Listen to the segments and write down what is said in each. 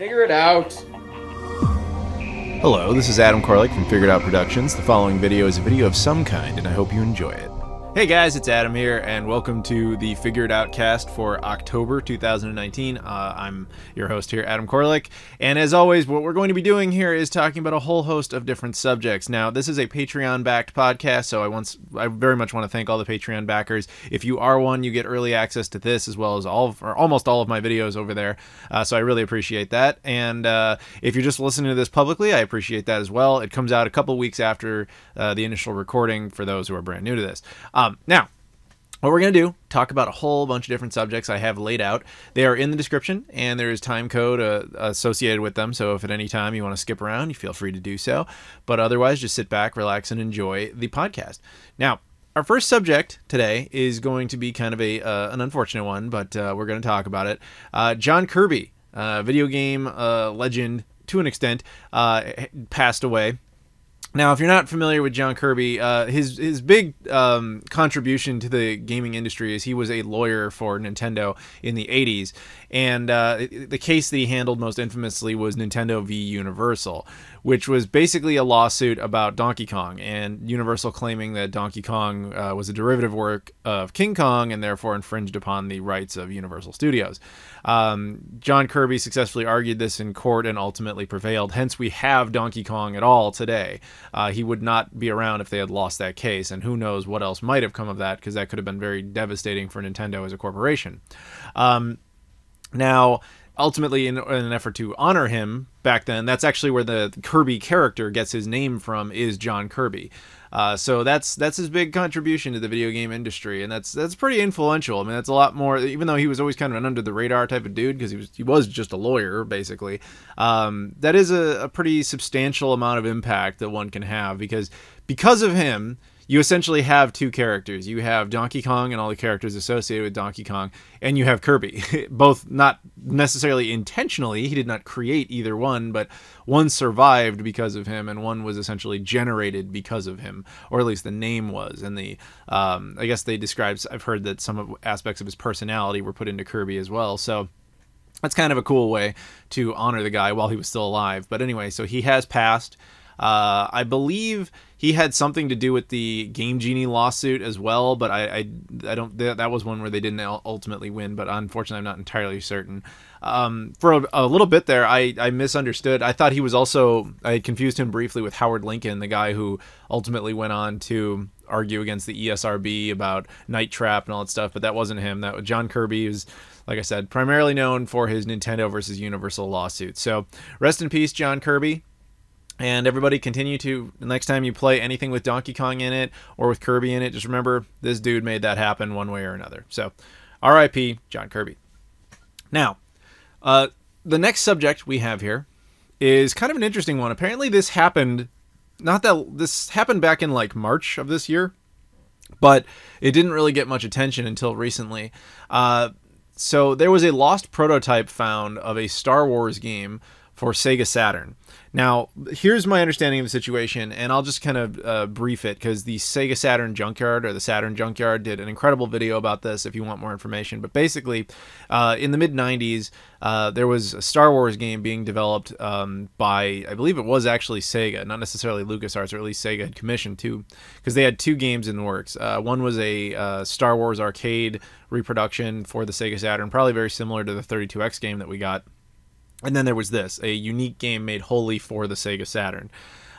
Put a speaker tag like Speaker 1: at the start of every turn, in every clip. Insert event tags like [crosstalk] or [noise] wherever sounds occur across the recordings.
Speaker 1: Figure it out.
Speaker 2: Hello, this is Adam Koralik from Figure It Out Productions. The following video is a video of some kind, and I hope you enjoy it. Hey guys, it's Adam here, and welcome to the FigureItOutcast for October 2019. Uh, I'm your host here, Adam Koralik, and as always, what we're going to be doing here is talking about a whole host of different subjects. Now, this is a Patreon-backed podcast, so I once I very much want to thank all the Patreon backers. If you are one, you get early access to this as well as all of, or almost all of my videos over there. Uh, so I really appreciate that. And uh, if you're just listening to this publicly, I appreciate that as well. It comes out a couple weeks after uh, the initial recording for those who are brand new to this. Um, now, what we're going to do, talk about a whole bunch of different subjects I have laid out. They are in the description, and there is time code uh, associated with them. So if at any time you want to skip around, you feel free to do so. But otherwise, just sit back, relax, and enjoy the podcast. Now, our first subject today is going to be kind of a uh, an unfortunate one, but uh, we're going to talk about it. Uh, John Kirby, video game uh, legend to an extent, uh, passed away. Now, if you're not familiar with John Kirby, uh, his his big um, contribution to the gaming industry is he was a lawyer for Nintendo in the 80s, and uh, the case that he handled most infamously was Nintendo v Universal, which was basically a lawsuit about Donkey Kong, and Universal claiming that Donkey Kong uh, was a derivative work of King Kong and therefore infringed upon the rights of Universal Studios. Um, John Kirby successfully argued this in court and ultimately prevailed. Hence, we have Donkey Kong at all today. Uh, he would not be around if they had lost that case, and who knows what else might have come of that because that could have been very devastating for Nintendo as a corporation. Um, now, ultimately, in, in, an effort to honor him back then, that's actually where the Kirby character gets his name from. Is John Kirby. Uh, so that's that's his big contribution to the video game industry, and that's that's pretty influential. I mean, that's a lot more. Even though he was always kind of an under the radar type of dude, because he was he was just a lawyer basically. Um, that is a, a pretty substantial amount of impact that one can have because because of him you essentially have two characters. You have Donkey Kong and all the characters associated with Donkey Kong, and you have Kirby. [laughs] Both not necessarily intentionally, he did not create either one, but one survived because of him, and one was essentially generated because of him, or at least the name was. And the, um, I guess they described, I've heard that some of aspects of his personality were put into Kirby as well. So that's kind of a cool way to honor the guy while he was still alive. But anyway, so he has passed. Uh, I believe he had something to do with the Game Genie lawsuit as well, but I I, I don't that was one where they didn't ultimately win, but unfortunately I'm not entirely certain. Um, for a, a, little bit there, I, I misunderstood. I thought he was also I confused him briefly with Howard Lincoln, the guy who ultimately went on to argue against the ESRB about Night Trap and all that stuff, but that wasn't him. That was John Kirby is like I said, primarily known for his Nintendo versus Universal lawsuit. So rest in peace, John Kirby. And everybody continue to next time you play anything with Donkey Kong in it or with Kirby in it, just remember this dude made that happen one way or another. So, R.I.P. John Kirby. Now, uh, the next subject we have here is kind of an interesting one. Apparently, this happened not that this happened back in like March of this year, but it didn't really get much attention until recently. Uh, so there was a lost prototype found of a Star Wars game for Sega Saturn. Now, here's my understanding of the situation, and I'll just kind of uh, brief it because the Sega Saturn Junkyard or the Saturn Junkyard did an incredible video about this if you want more information. But basically, uh, in the mid 90s, uh, there was a Star Wars game being developed um, by, I believe it was actually Sega, not necessarily LucasArts, or at least Sega had commissioned two, because they had two games in the works. Uh, one was a uh, Star Wars arcade reproduction for the Sega Saturn, probably very similar to the 32X game that we got and then there was this, a unique game made wholly for the Sega Saturn.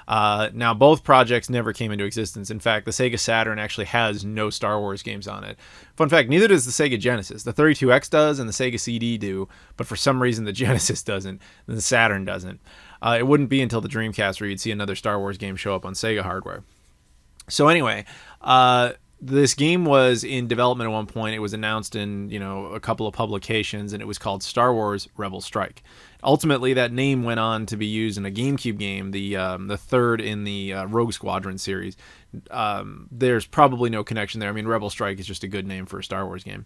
Speaker 2: Uh, now, both projects never came into existence. In fact, the Sega Saturn actually has no Star Wars games on it. Fun fact neither does the Sega Genesis. The 32X does and the Sega CD do, but for some reason the [laughs] Genesis doesn't, and the Saturn doesn't. Uh, it wouldn't be until the Dreamcast where you'd see another Star Wars game show up on Sega hardware. So, anyway, uh, this game was in development at one point. It was announced in you know a couple of publications, and it was called Star Wars Rebel Strike. Ultimately, that name went on to be used in a GameCube game, the um, the third in the uh, Rogue Squadron series. Um, there's probably no connection there. I mean, Rebel Strike is just a good name for a Star Wars game.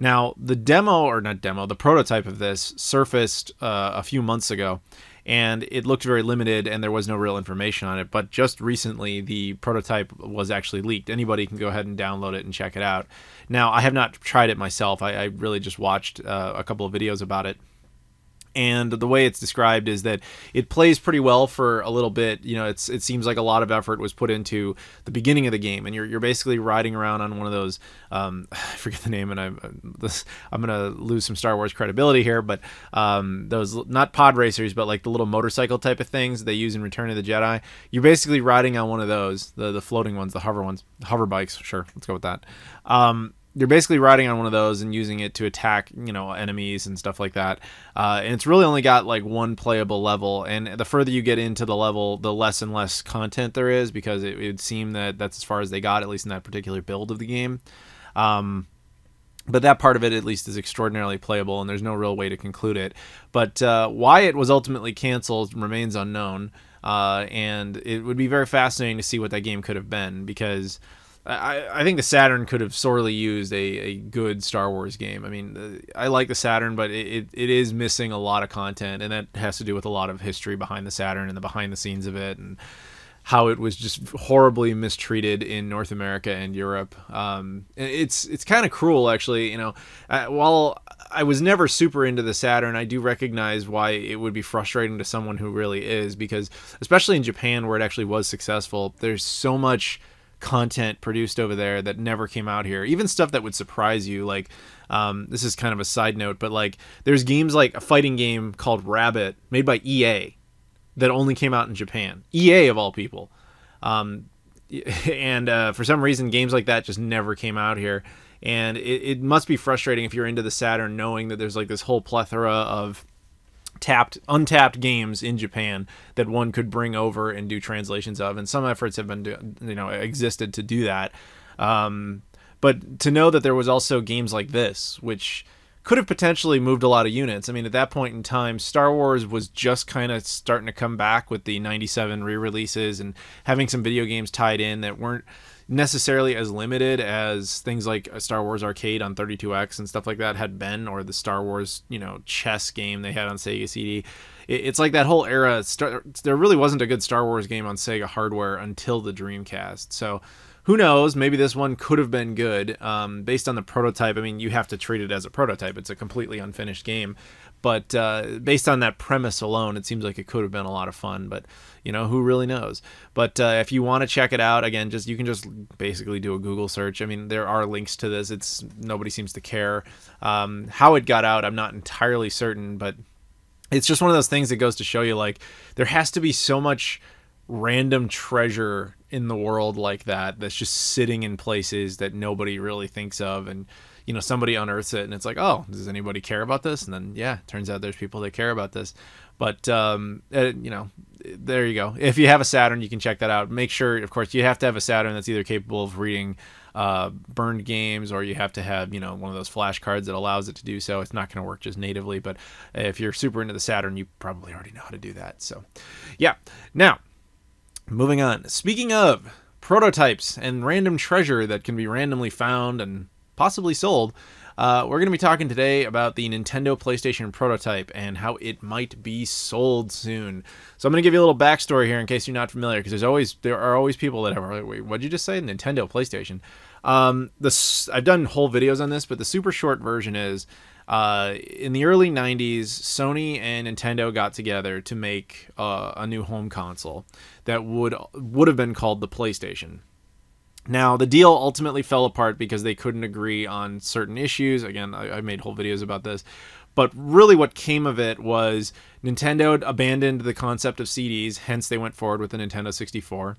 Speaker 2: Now, the demo or not demo, the prototype of this surfaced uh, a few months ago, and it looked very limited and there was no real information on it. But just recently, the prototype was actually leaked. Anybody can go ahead and download it and check it out. Now, I have not tried it myself. I, I really just watched uh, a couple of videos about it and the way it's described is that it plays pretty well for a little bit. You know it's it seems like a lot of effort was put into the beginning of the game and you're, you're basically riding around on one of those um, [laughs] i forget the name and i'm this i'm gonna lose some star wars credibility here but um, those not pod racers but like the little motorcycle type of things they use in return of the jedi. You're basically riding on one of those the the floating ones the hover ones hover bikes sure let's go with that. Um, you're basically riding on one of those and using it to attack you know enemies and stuff like that. Uh, and it's really only got like one playable level. And the further you get into the level the less and less content there is because it, it would seem that that's as far as they got at least in that particular build of the game. Um, but that part of it at least is extraordinarily playable and there's no real way to conclude it. But uh, why it was ultimately canceled remains unknown uh, and it would be very fascinating to see what that game could have been because I, I think the Saturn could have sorely used a, a good Star Wars game. I mean, I like the Saturn, but it, it is missing a lot of content, and that has to do with a lot of history behind the Saturn and the behind the scenes of it, and how it was just horribly mistreated in North America and Europe. Um, it's it's kind of cruel, actually. You know, uh, while I was never super into the Saturn, I do recognize why it would be frustrating to someone who really is, because especially in Japan, where it actually was successful, there's so much content produced over there that never came out here. Even stuff that would surprise you. Like, um, this is kind of a side note, but like, there's games like a fighting game called Rabbit made by EA that only came out in Japan. EA of all people. Um, [laughs] and uh, for some reason, games like that just never came out here. And it, it must be frustrating if you're into the Saturn, knowing that there's like this whole plethora of tapped untapped games in Japan that one could bring over and do translations of and some efforts have been you know existed to do that. Um, but to know that there was also games like this which could have potentially moved a lot of units i mean at that point in time star wars was just kind of starting to come back with the 97 re-releases and having some video games tied in that weren't necessarily as limited as things like a Star Wars Arcade on 32X and stuff like that had been, or the Star Wars, you know, chess game they had on Sega CD. It's like that whole era. There really wasn't a good Star Wars game on Sega hardware until the Dreamcast. So who knows? Maybe this one could have been good um, based on the prototype. I mean, you have to treat it as a prototype. It's a completely unfinished game, but uh, based on that premise alone, it seems like it could have been a lot of fun. But you know, who really knows? But uh, if you want to check it out, again, just you can just basically do a Google search. I mean, there are links to this. It's nobody seems to care um, how it got out. I'm not entirely certain, but it's just one of those things that goes to show you like there has to be so much random treasure in the world like that that's just sitting in places that nobody really thinks of. And you know somebody unearths it and it's like oh does anybody care about this? And then yeah turns out there's people that care about this. But um, uh, you know there you go. If you have a saturn you can check that out. Make sure of course you have to have a saturn that's either capable of reading uh, burned games or you have to have you know one of those flashcards that allows it to do so. It's not going to work just natively but if you're super into the saturn you probably already know how to do that. So yeah. Now moving on speaking of prototypes and random treasure that can be randomly found and possibly sold. Uh, we're going to be talking today about the Nintendo PlayStation prototype and how it might be sold soon. So I'm going to give you a little backstory here in case you're not familiar, because there's always there are always people that have wait, what'd you just say? Nintendo PlayStation. Um, this I've done whole videos on this, but the super short version is uh, in the early 90s, Sony and Nintendo got together to make uh, a new home console that would would have been called the PlayStation. Now, the deal ultimately fell apart because they couldn't agree on certain issues. Again, I, I, made whole videos about this. But really, what came of it was Nintendo abandoned the concept of CDs, hence, they went forward with the Nintendo 64.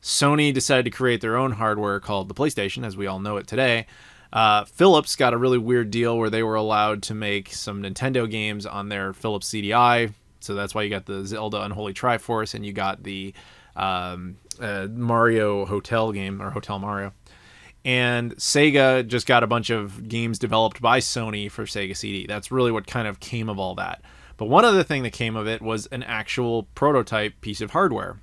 Speaker 2: Sony decided to create their own hardware called the PlayStation, as we all know it today. Uh, Philips got a really weird deal where they were allowed to make some Nintendo games on their Philips CDI. So that's why you got the Zelda Unholy Triforce and you got the um, uh, Mario Hotel game or Hotel Mario. And Sega just got a bunch of games developed by Sony for Sega CD. That's really what kind of came of all that. But one other thing that came of it was an actual prototype piece of hardware.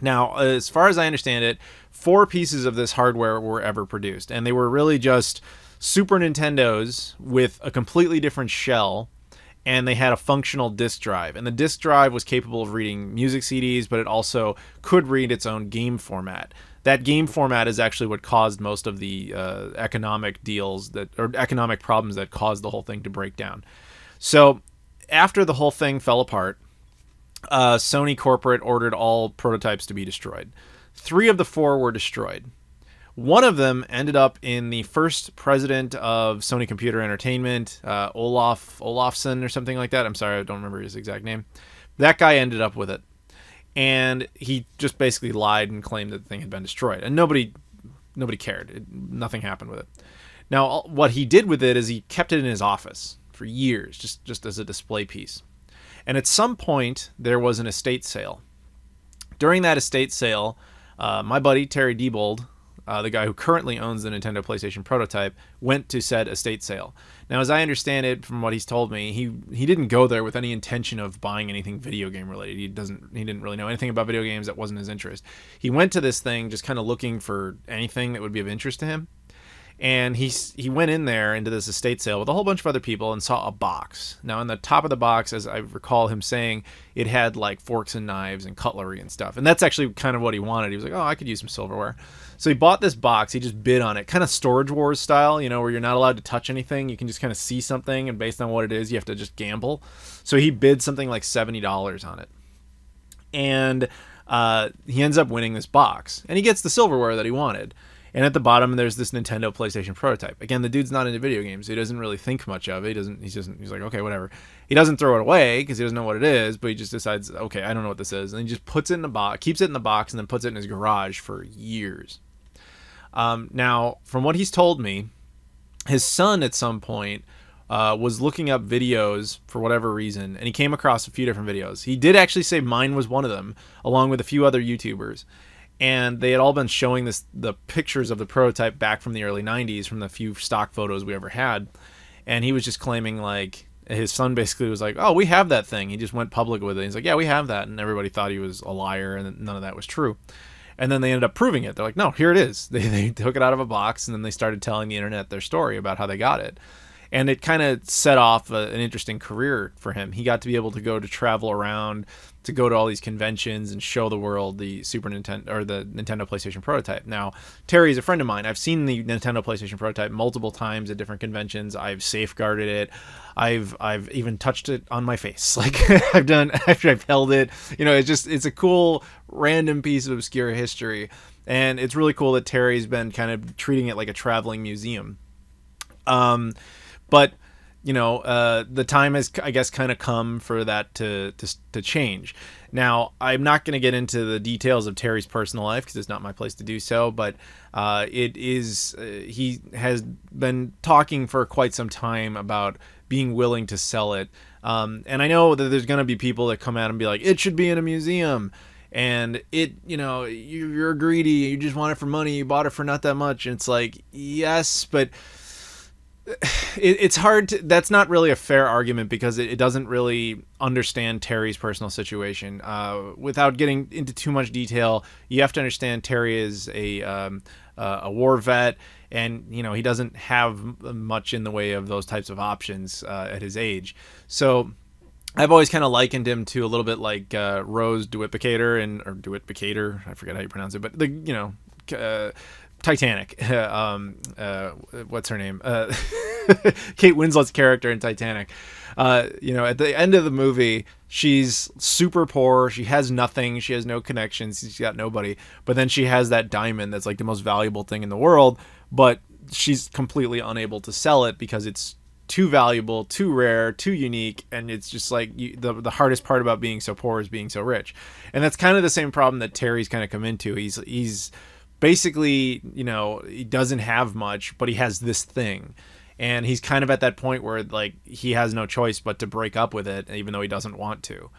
Speaker 2: Now, as far as I understand it, four pieces of this hardware were ever produced, and they were really just Super Nintendos with a completely different shell and they had a functional disk drive. And the disk drive was capable of reading music CDs, but it also could read its own game format. That game format is actually what caused most of the uh, economic deals that or economic problems that caused the whole thing to break down. So after the whole thing fell apart, uh, Sony corporate ordered all prototypes to be destroyed. Three of the four were destroyed. One of them ended up in the first president of Sony Computer Entertainment, uh, Olaf Olafsson or something like that. I'm sorry, I don't remember his exact name. That guy ended up with it, and he just basically lied and claimed that the thing had been destroyed, and nobody nobody cared. It, nothing happened with it. Now, what he did with it is he kept it in his office for years, just just as a display piece. And at some point, there was an estate sale. During that estate sale, uh, my buddy Terry Diebold, uh, the guy who currently owns the Nintendo PlayStation prototype, went to said estate sale. Now, as I understand it from what he's told me, he he didn't go there with any intention of buying anything video game related. He doesn't he didn't really know anything about video games that wasn't his interest. He went to this thing just kind of looking for anything that would be of interest to him and he he went in there into this estate sale with a whole bunch of other people and saw a box. Now, on the top of the box, as I recall him saying, it had like forks and knives and cutlery and stuff, and that's actually kind of what he wanted. He was like, "Oh, I could use some silverware," so he bought this box. He just bid on it, kind of Storage Wars style, you know, where you're not allowed to touch anything. You can just kind of see something, and based on what it is, you have to just gamble. So he bid something like seventy dollars on it, and uh, he ends up winning this box, and he gets the silverware that he wanted. And at the bottom, there's this Nintendo PlayStation prototype. Again, the dude's not into video games. So he doesn't really think much of it. He doesn't. He's just. He's like, okay, whatever. He doesn't throw it away because he doesn't know what it is. But he just decides, okay, I don't know what this is, and he just puts it in the box, keeps it in the box, and then puts it in his garage for years. Um, now, from what he's told me, his son at some point uh, was looking up videos for whatever reason, and he came across a few different videos. He did actually say mine was one of them, along with a few other YouTubers and they had all been showing this the pictures of the prototype back from the early 90s from the few stock photos we ever had. And he was just claiming like his son basically was like oh we have that thing. He just went public with it. He's like yeah we have that. And everybody thought he was a liar and none of that was true. And then they ended up proving it. They're like no here it is. [laughs] They, they took it out of a box and then they started telling the internet their story about how they got it. And it kind of set off a, an interesting career for him. He got to be able to go to travel around, to go to all these conventions and show the world the Super Nintendo or the Nintendo PlayStation prototype. Now, Terry is a friend of mine. I've seen the Nintendo PlayStation prototype multiple times at different conventions. I've safeguarded it. I've I've even touched it on my face. [laughs] Like I've done [laughs] after I've held it. You know, it's just it's a cool random piece of obscure history. And it's really cool that Terry's been kind of treating it like a traveling museum. Um, but you know, uh, the time has, I guess, kind of come for that to, to, to change. Now, I'm not going to get into the details of Terry's personal life because it's not my place to do so, but uh, it is, uh, he has been talking for quite some time about being willing to sell it. Um, and I know that there's going to be people that come out and be like, it should be in a museum. And it, you know, you're greedy, you just want it for money, you bought it for not that much. And it's like, yes, but it's hard to that's not really a fair argument because it, doesn't really understand terry's personal situation. Uh, without getting into too much detail you have to understand terry is a um, uh, a war vet and you know he doesn't have much in the way of those types of options uh, at his age. So I've always kind of likened him to a little bit like uh, Rose DeWitt and or DeWitt I forget how you pronounce it, but the you know uh, Titanic. [laughs] um, uh, what's her name? Uh, [laughs] Kate Winslet's character in Titanic. Uh, you know, at the end of the movie, she's super poor. She has nothing. She has no connections. She's got nobody. But then she has that diamond that's like the most valuable thing in the world. But she's completely unable to sell it because it's too valuable, too rare, too unique, and it's just like you, the the hardest part about being so poor is being so rich, and that's kind of the same problem that Terry's kind of come into. He's he's basically, you know, he doesn't have much, but he has this thing. And he's kind of at that point where like he has no choice but to break up with it, even though he doesn't want to.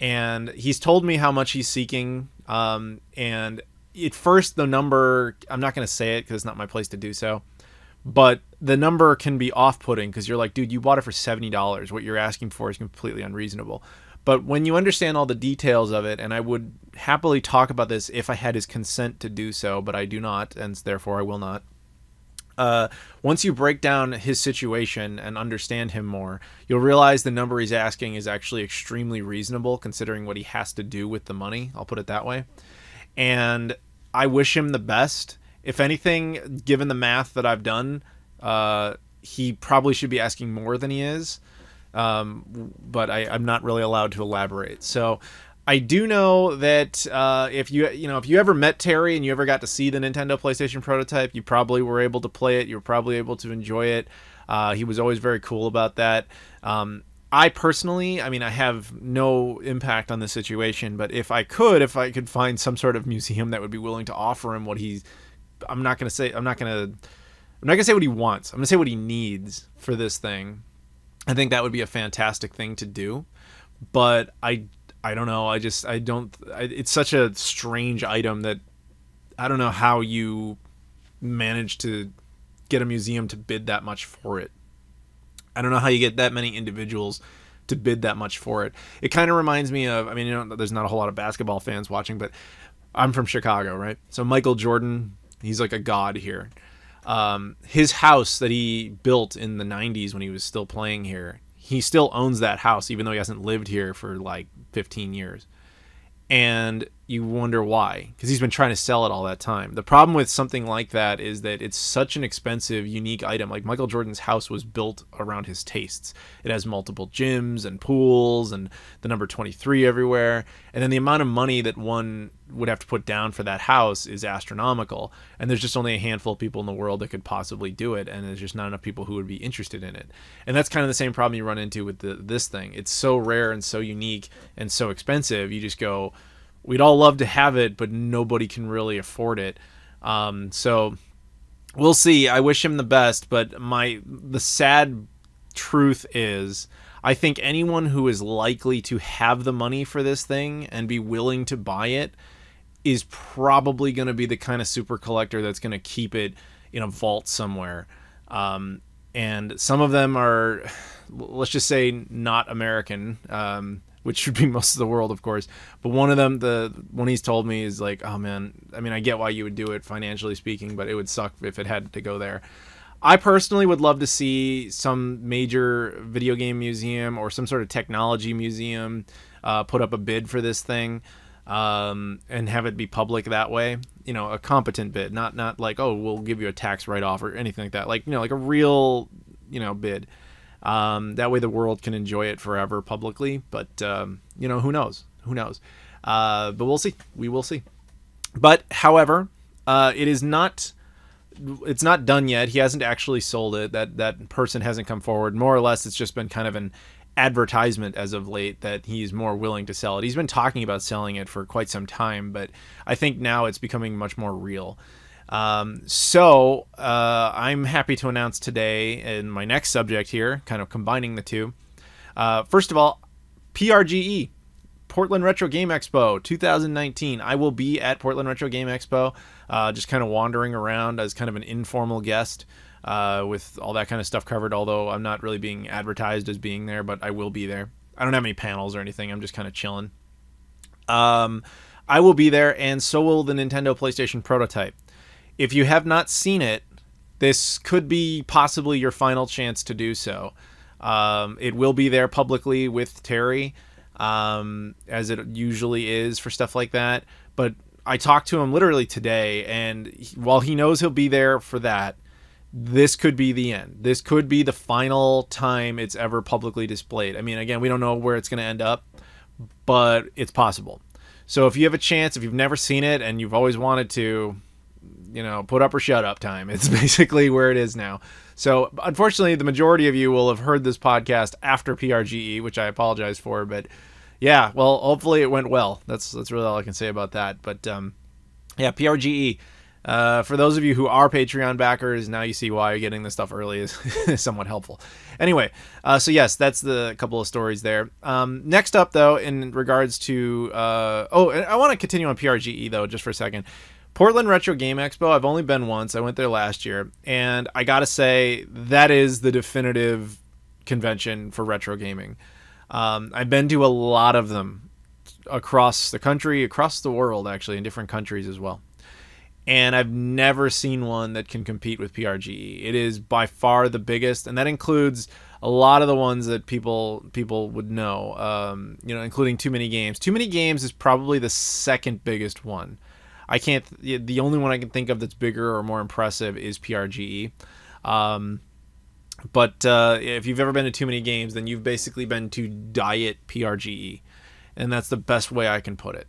Speaker 2: And he's told me how much he's seeking. Um, and at first, the number I'm not going to say it because it's not my place to do so. But the number can be off-putting because you're like, dude, you bought it for seventy dollars. What you're asking for is completely unreasonable. But when you understand all the details of it, and I would happily talk about this if I had his consent to do so, but I do not, and therefore I will not. Uh, once you break down his situation and understand him more, you'll realize the number he's asking is actually extremely reasonable considering what he has to do with the money. I'll put it that way. And I wish him the best. If anything, given the math that I've done, uh, he probably should be asking more than he is um, but I, I'm not really allowed to elaborate. So I do know that uh, if you you know if you ever met Terry and you ever got to see the Nintendo PlayStation prototype, you probably were able to play it. You were probably able to enjoy it. Uh, he was always very cool about that. Um, I personally, I mean, I have no impact on the situation, but if I could, if I could find some sort of museum that would be willing to offer him what he's, I'm not gonna say, I'm not gonna, I'm not gonna say what he wants. I'm gonna say what he needs for this thing. I think that would be a fantastic thing to do, but I I don't know. I just I don't. I, it's such a strange item that I don't know how you manage to get a museum to bid that much for it. I don't know how you get that many individuals to bid that much for it. It kind of reminds me of. I mean, you know, there's not a whole lot of basketball fans watching, but I'm from Chicago, right? So Michael Jordan, he's like a god here. Um, his house that he built in the 90s when he was still playing here, he still owns that house, even though he hasn't lived here for like 15 years. And you wonder why, because he's been trying to sell it all that time. The problem with something like that is that it's such an expensive, unique item. Like Michael Jordan's house was built around his tastes. It has multiple gyms and pools and the number 23 everywhere. And then the amount of money that one would have to put down for that house is astronomical. And there's just only a handful of people in the world that could possibly do it. And there's just not enough people who would be interested in it. And that's kind of the same problem you run into with the, this thing. It's so rare and so unique and so expensive. You just go, we'd all love to have it, but nobody can really afford it. Um, so we'll see. I wish him the best, but my the sad truth is I think anyone who is likely to have the money for this thing and be willing to buy it is probably going to be the kind of super collector that's going to keep it in a vault somewhere. Um, and some of them are, let's just say, not American. Um, which should be [laughs] most of the world, of course. But one of them, the one he's told me is like, oh man, I mean, I get why you would do it financially speaking, but it would suck if it had to go there. I personally would love to see some major video game museum or some sort of technology museum uh, put up a bid for this thing um, and have it be public that way. You know, a competent bid, not not like oh we'll give you a tax write off or anything like that. Like you know, like a real you know bid. Um, that way, the world can enjoy it forever publicly. But um, you know, who knows? Who knows? Uh, but we'll see. We will see. But however, uh, it is not. It's not done yet. He hasn't actually sold it. That that person hasn't come forward. More or less, it's just been kind of an advertisement as of late that he's more willing to sell it. He's been talking about selling it for quite some time, but I think now it's becoming much more real. Um, so uh, I'm happy to announce today in my next subject here, kind of combining the two. Uh, first of all, PRGE, Portland Retro Game Expo 2019. I will be at Portland Retro Game Expo, uh, just kind of wandering around as kind of an informal guest. Uh, with all that kind of stuff covered, although I'm not really being advertised as being there, but I will be there. I don't have any panels or anything. I'm just kind of chilling. Um, I will be there, and so will the Nintendo PlayStation prototype if you have not seen it, this could be possibly your final chance to do so. Um, it will be there publicly with Terry, um, as it usually is for stuff like that. But I talked to him literally today, and he, while he knows he'll be there for that, this could be the end. This could be the final time it's ever publicly displayed. I mean, again, we don't know where it's going to end up, but it's possible. So if you have a chance, if you've never seen it and you've always wanted to, you know, put up or shut up time. [laughs] It's basically where it is now. So, unfortunately, the majority of you will have heard this podcast after PRGE, which I apologize for. But yeah, well, hopefully it went well. That's that's really all I can say about that. But um, yeah, PRGE. Uh, for those of you who are Patreon backers, now you see why getting this stuff early is [laughs] somewhat helpful. Anyway, uh, so yes, that's the couple of stories there. Um, next up, though, in regards to uh, oh, I want to continue on PRGE though, just for a second. Portland Retro Game Expo, I've only been once. I went there last year, and I gotta say, that is the definitive convention for retro gaming. Um, I've been to a lot of them across the country, across the world, actually, in different countries as well. And I've never seen one that can compete with PRGE. It is by far the biggest, and that includes a lot of the ones that people people would know. Um, you know, including Too Many Games. Too Many Games is probably the second biggest one. I can't. The only one I can think of that's bigger or more impressive is PRGE. Um, But uh, if you've ever been to too many games, then you've basically been to diet PRGE, and that's the best way I can put it.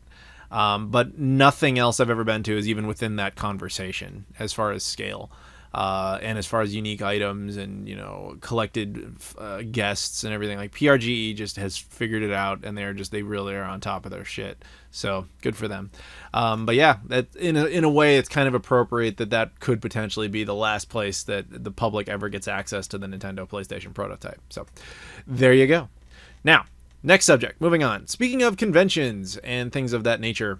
Speaker 2: Um, but nothing else I've ever been to is even within that conversation as far as scale. Uh, and as far as unique items and you know collected uh, guests and everything like PRGE just has figured it out and they're just they really are on top of their shit. So good for them. Um, but yeah that in a, in a way it's kind of appropriate that that could potentially be the last place that the public ever gets access to the Nintendo PlayStation prototype. So there you go. Now next subject moving on. Speaking of conventions and things of that nature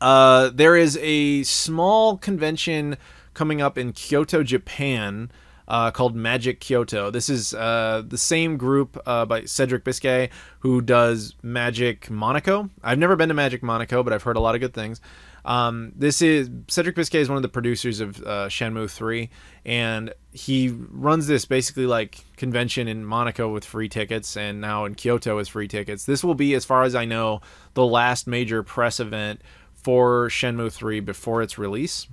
Speaker 2: uh, there is a small convention coming up in Kyoto, Japan, uh, called Magic Kyoto. This is uh, the same group uh, by Cedric Biscay who does Magic Monaco. I've never been to Magic Monaco, but I've heard a lot of good things. Um, this is Cedric Biscay is one of the producers of uh, Shenmue 3, and he runs this basically like convention in Monaco with free tickets, and now in Kyoto with free tickets. This will be, as far as I know, the last major press event for Shenmue 3 before its release.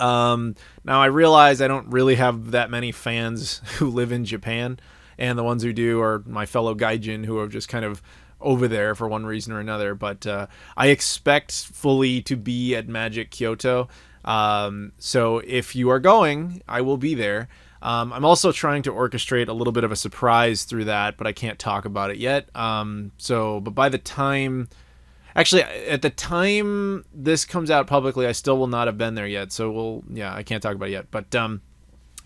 Speaker 2: Um, now I realize I don't really have that many fans [laughs] who live in Japan, and the ones who do are my fellow gaijin who are just kind of over there for one reason or another. But uh, I expect fully to be at Magic Kyoto. Um, so if you are going, I will be there. Um, I'm also trying to orchestrate a little bit of a surprise through that, but I can't talk about it yet. Um, so, but by the time Actually, at the time this comes out publicly, I still will not have been there yet. So we'll, yeah, I can't talk about it yet. But um,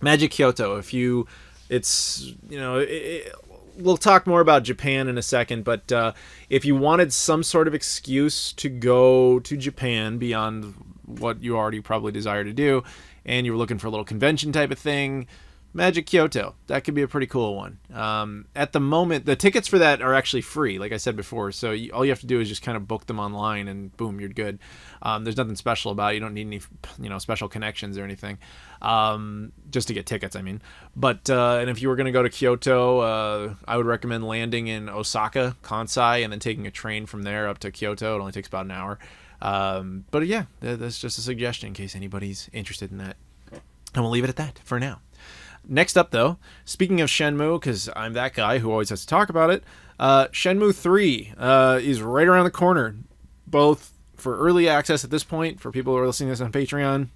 Speaker 2: Magic Kyoto, if you, it's, you know, it, it, we'll talk more about Japan in a second. But uh, if you wanted some sort of excuse to go to Japan beyond what you already probably desire to do, and you were looking for a little convention type of thing, Magic Kyoto. That could be a pretty cool one. Um, at the moment, the tickets for that are actually free, like I said before. So you, all you have to do is just kind of book them online, and boom, you're good. Um, there's nothing special about it. You don't need any, you know, special connections or anything, um, just to get tickets. I mean, but uh, and if you were going to go to Kyoto, uh, I would recommend landing in Osaka, Kansai, and then taking a train from there up to Kyoto. It only takes about an hour. Um, but yeah, that's just a suggestion in case anybody's interested in that. And we'll leave it at that for now. Next up, though, speaking of Shenmue, because I'm that guy who always has to talk about it, uh, Shenmue 3 uh, is right around the corner, both for early access at this point, for people who are listening to this on Patreon,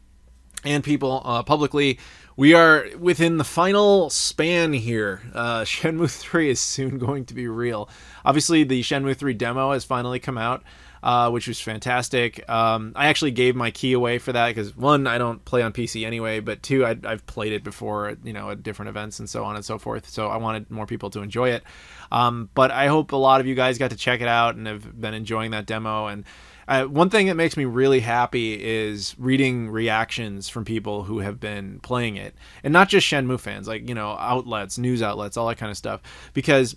Speaker 2: and people uh, publicly. We are within the final span here. Uh, [laughs] Shenmue 3 is soon [laughs] going to be real. Obviously, the Shenmue 3 demo has finally come out uh, which was fantastic. Um, I actually gave my key away for that because one, I don't play on PC anyway, but two, I, have played it before, you know, at different events and so on and so forth. So I wanted more people to enjoy it. Um, but I hope a lot of you guys got to check it out and have been enjoying that demo. And uh, one thing that makes me really happy is reading reactions from people who have been playing it, and not just Shenmue fans, like you know, outlets, news outlets, all that kind of stuff, because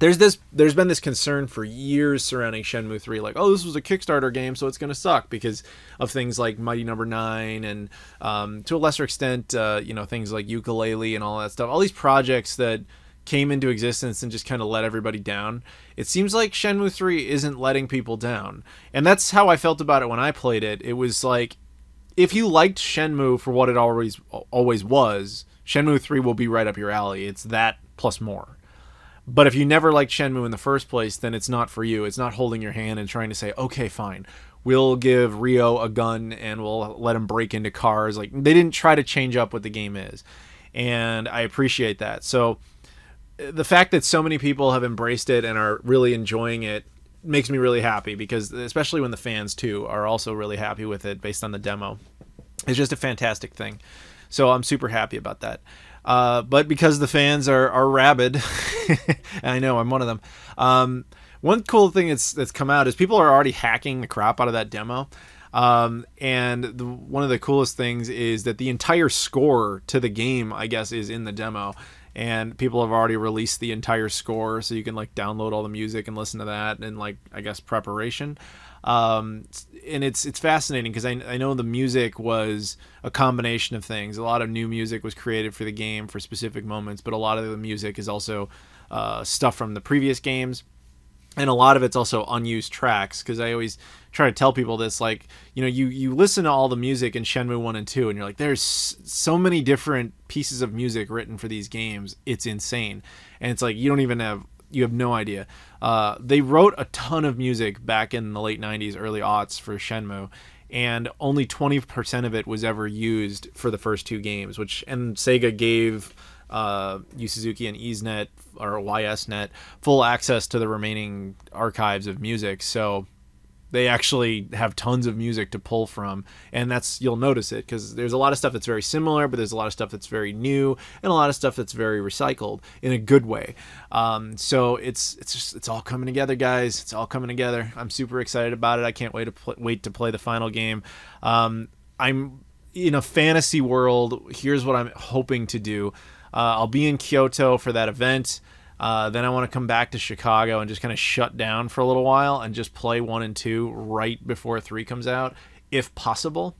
Speaker 2: there's this there's been this concern for years surrounding Shenmue 3 like oh this was a Kickstarter game so it's going to suck because of things like Mighty Number no. 9 and um, to a lesser extent uh, you know things like Yooka-Laylee and all that stuff. All these projects that came into existence and just kind of let everybody down. It seems like Shenmue 3 isn't letting people down. And that's how I felt about it when I played it. It was like if you liked Shenmue for what it always always was Shenmue 3 will be right up your alley. It's that plus more but if you never liked Shenmue in the first place, then it's not for you. It's not holding your hand and trying to say, okay, fine, we'll give Ryo a gun and we'll let him break into cars. Like they didn't try to change up what the game is, and I appreciate that. So the fact that so many people have embraced it and are really enjoying it makes me really happy because especially when the fans too are also really happy with it based on the demo. It's just a fantastic thing. So I'm super happy about that. Uh, but because the fans are are rabid, [laughs] and I know I'm one of them. Um, one cool thing that's that's come out is people are already hacking the crap out of that demo. Um, and the, one of the coolest things is that the entire score to the game, I guess, is in the demo. And people have already released the entire score, so you can like download all the music and listen to that, and like I guess preparation. Um, and it's it's fascinating because I, I know the music was a combination of things. A lot of new music was created for the game for specific moments, but a lot of the music is also uh, stuff from the previous games. and a lot of it's also unused tracks because I always try to tell people this like you know you you listen to all the music in Shenmue 1 and 2 and you're like there's so many different pieces of music written for these games it's insane and it's like you don't even have you have no idea uh, they wrote a ton of music back in the late 90s early aughts for Shenmue and only 20% of it was ever used for the first two games which and Sega gave uh, Yu Suzuki and EaseNet or YSNet full access to the remaining archives of music. So they actually have tons of music to pull from. And that's you'll notice it because there's a lot of stuff that's very similar but there's a lot of stuff that's very new and a lot of stuff that's very recycled in a good way. Um, so it's it's just it's all coming together guys. It's all coming together. I'm super excited about it. I can't wait to pl- wait to play the final game. Um, i'm in a fantasy world. Here's what i'm hoping to do. Uh, I'll be in Kyoto for that event. Uh, then I want to come back to Chicago and just kind of shut down for a little while and just play one and two right before three comes out, if possible.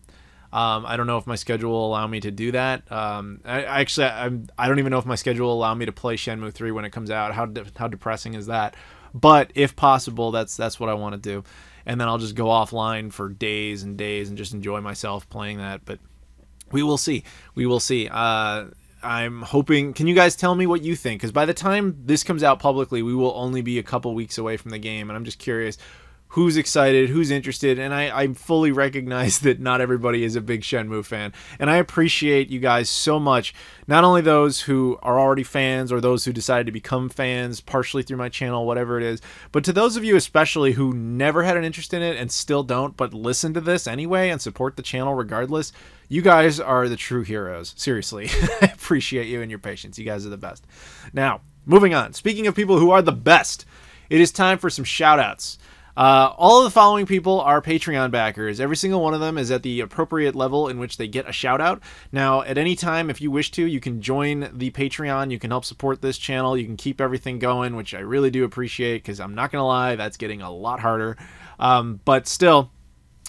Speaker 2: Um, I don't know if my schedule will allow me to do that. Um, I, I, actually I'm, I don't even know if my schedule will allow me to play Shenmue three when it comes out. How de- how depressing is that? But if possible, that's that's what I want to do, and then I'll just go offline for days and days and just enjoy myself playing that. But we will see. We will see. Uh, I'm hoping. Can you guys tell me what you think? Because by the time this comes out publicly, we will only be a couple weeks away from the game, and I'm just curious who's excited, who's interested, and I, I fully recognize [laughs] that not everybody is a big Shenmue fan. And I appreciate you guys so much. Not only those who are already fans or those who decided to become fans partially through my channel, whatever it is, but to those of you especially who never had an interest in it and still don't, but listen to this anyway and support the channel regardless. You guys are the true heroes. Seriously. [laughs] I appreciate you and your patience. You guys are the best. Now, moving on. Speaking of people who are the best, it is time for some shout outs. Uh, all of the following people are Patreon backers. Every single one of them is at the appropriate level in which they get a shout out. Now, at any time, if you wish to, you can join the Patreon. You can help support this channel. You can keep everything going, which I really do appreciate because I'm not going to lie, that's getting a lot harder. Um, but still,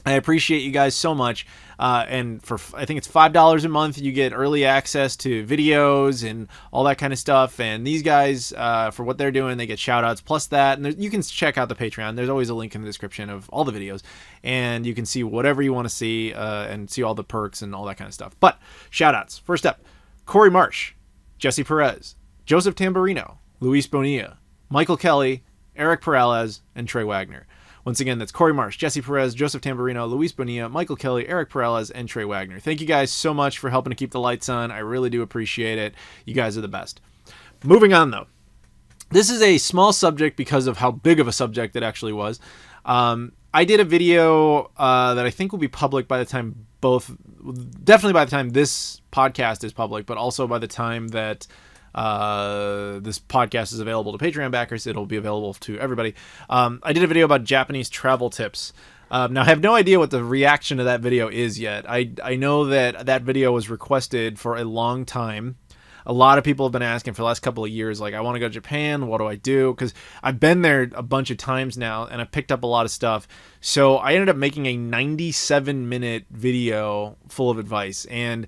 Speaker 2: I appreciate you guys so much. Uh, and for I think it's five dollars a month, you get early access to videos and all that kind of stuff. And these guys, uh, for what they're doing, they get shout outs plus that. And you can check out the Patreon. There's always a link in the description of all the videos, and you can see whatever you want to see uh, and see all the perks and all that kind of stuff. But shout outs. First up, Corey Marsh, Jesse Perez, Joseph Tamburino, Luis Bonilla, Michael Kelly, Eric Peralez, and Trey Wagner. Once again, that's Corey Marsh, Jesse Perez, Joseph Tamburino, Luis Bonilla, Michael Kelly, Eric Peralez, and Trey Wagner. Thank you guys so much for helping to keep the lights on. I really do appreciate it. You guys are the best. Moving on, though. This is a small subject because of how big of a subject it actually was. Um, I did a video uh, that I think will be public by the time both, definitely by the time this podcast is public, but also by the time that uh, this podcast is available to Patreon backers. It'll be available to everybody. Um, I did a video about Japanese travel tips. Um, now I have no idea what the reaction to that video is yet. I I know that that video was requested for a long time. A lot of people have been asking for the last couple of years, like, I want to go to Japan. What do I do? Because I've been there a bunch of times now, and I picked up a lot of stuff. So I ended up making a 97 minute video full of advice, and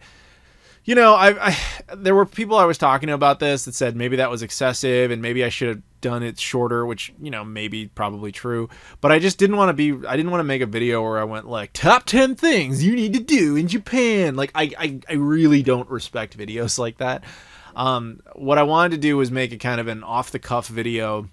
Speaker 2: you know, I, I, there were people I was talking to about this that said maybe that was excessive and maybe I should have done it shorter, which you know maybe probably true. But I just didn't want to be. I didn't want to make a video where I went like top ten things you need to do in Japan. Like I, I, I really don't respect videos [laughs] like that. Um, what I wanted to do was make a kind of an off the cuff video,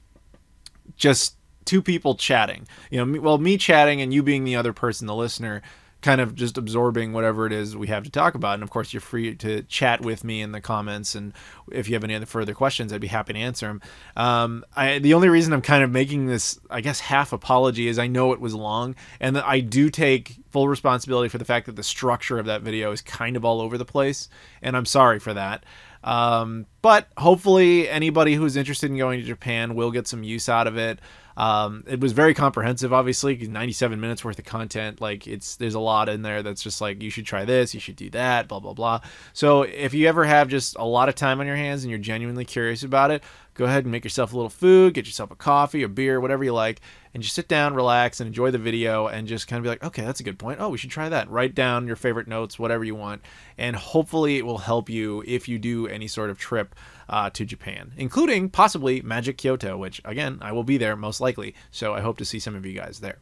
Speaker 2: just two people chatting. You know, well, me chatting and you being the other person, the listener kind of just absorbing whatever it is we have to talk about. And of course, you're free to chat with me in the comments. And if you have any other further questions, I'd be happy to answer them. Um, I, the only reason I'm kind of making this, I guess, half apology is I know it was long, and I do take full responsibility for the fact that the structure of that video is kind of all over the place, and I'm sorry for that. Um, but hopefully, anybody who's interested in going to Japan will get some use out of it. Um, it was very comprehensive, obviously, 97 minutes worth of content. Like it's there's a lot in there that's just like you should try this, you should do that, blah blah blah. So if you ever have just a lot of time on your hands and you're genuinely curious about it, go ahead and make yourself a little food, get yourself a coffee, a beer, whatever you like, and just sit down, relax, and enjoy the video, and just kind of be like, okay, that's a good point. Oh, we should try that. Write down your favorite notes, whatever you want, and hopefully it will help you if you do any sort of trip uh, to Japan, including possibly Magic Kyoto, which again I will be there most likely. So I hope to see some of you guys there.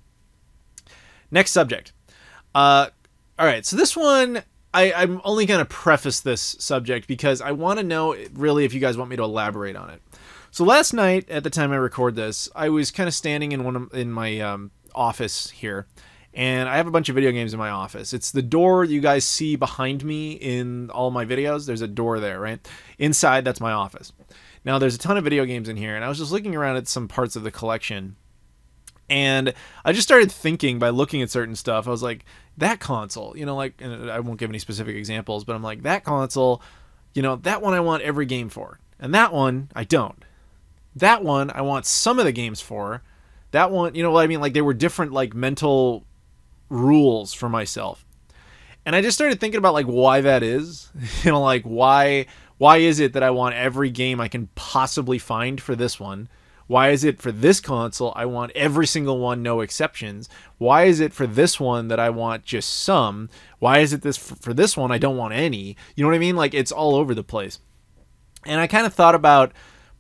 Speaker 2: Next subject. Uh, all right, so this one I, I'm only going to preface this subject because I want to know really if you guys want me to elaborate on it. So last night, at the time I record this, I was kind of standing in one of, in my um, office here, and I have a bunch of video games in my office. It's the door you guys see behind me in all my videos. There's a door there, right? Inside, that's my office. Now, there's a ton of video games in here, and I was just looking around at some parts of the collection, and I just started thinking by looking at certain stuff. I was like, that console, you know, like, and I won't give any specific examples, but I'm like, that console, you know, that one I want every game for, and that one I don't. That one I want some of the games for. That one, you know what I mean? Like they were different like mental rules for myself. And I just started thinking about like why that is. [laughs] you know, like why why is it that I want every game I can possibly find for this one? Why is it for this console I want every single one, no exceptions? Why is it for this one that I want just some? Why is it this for this one I don't want any? You know what I mean? Like it's all over the place. And I kind of thought about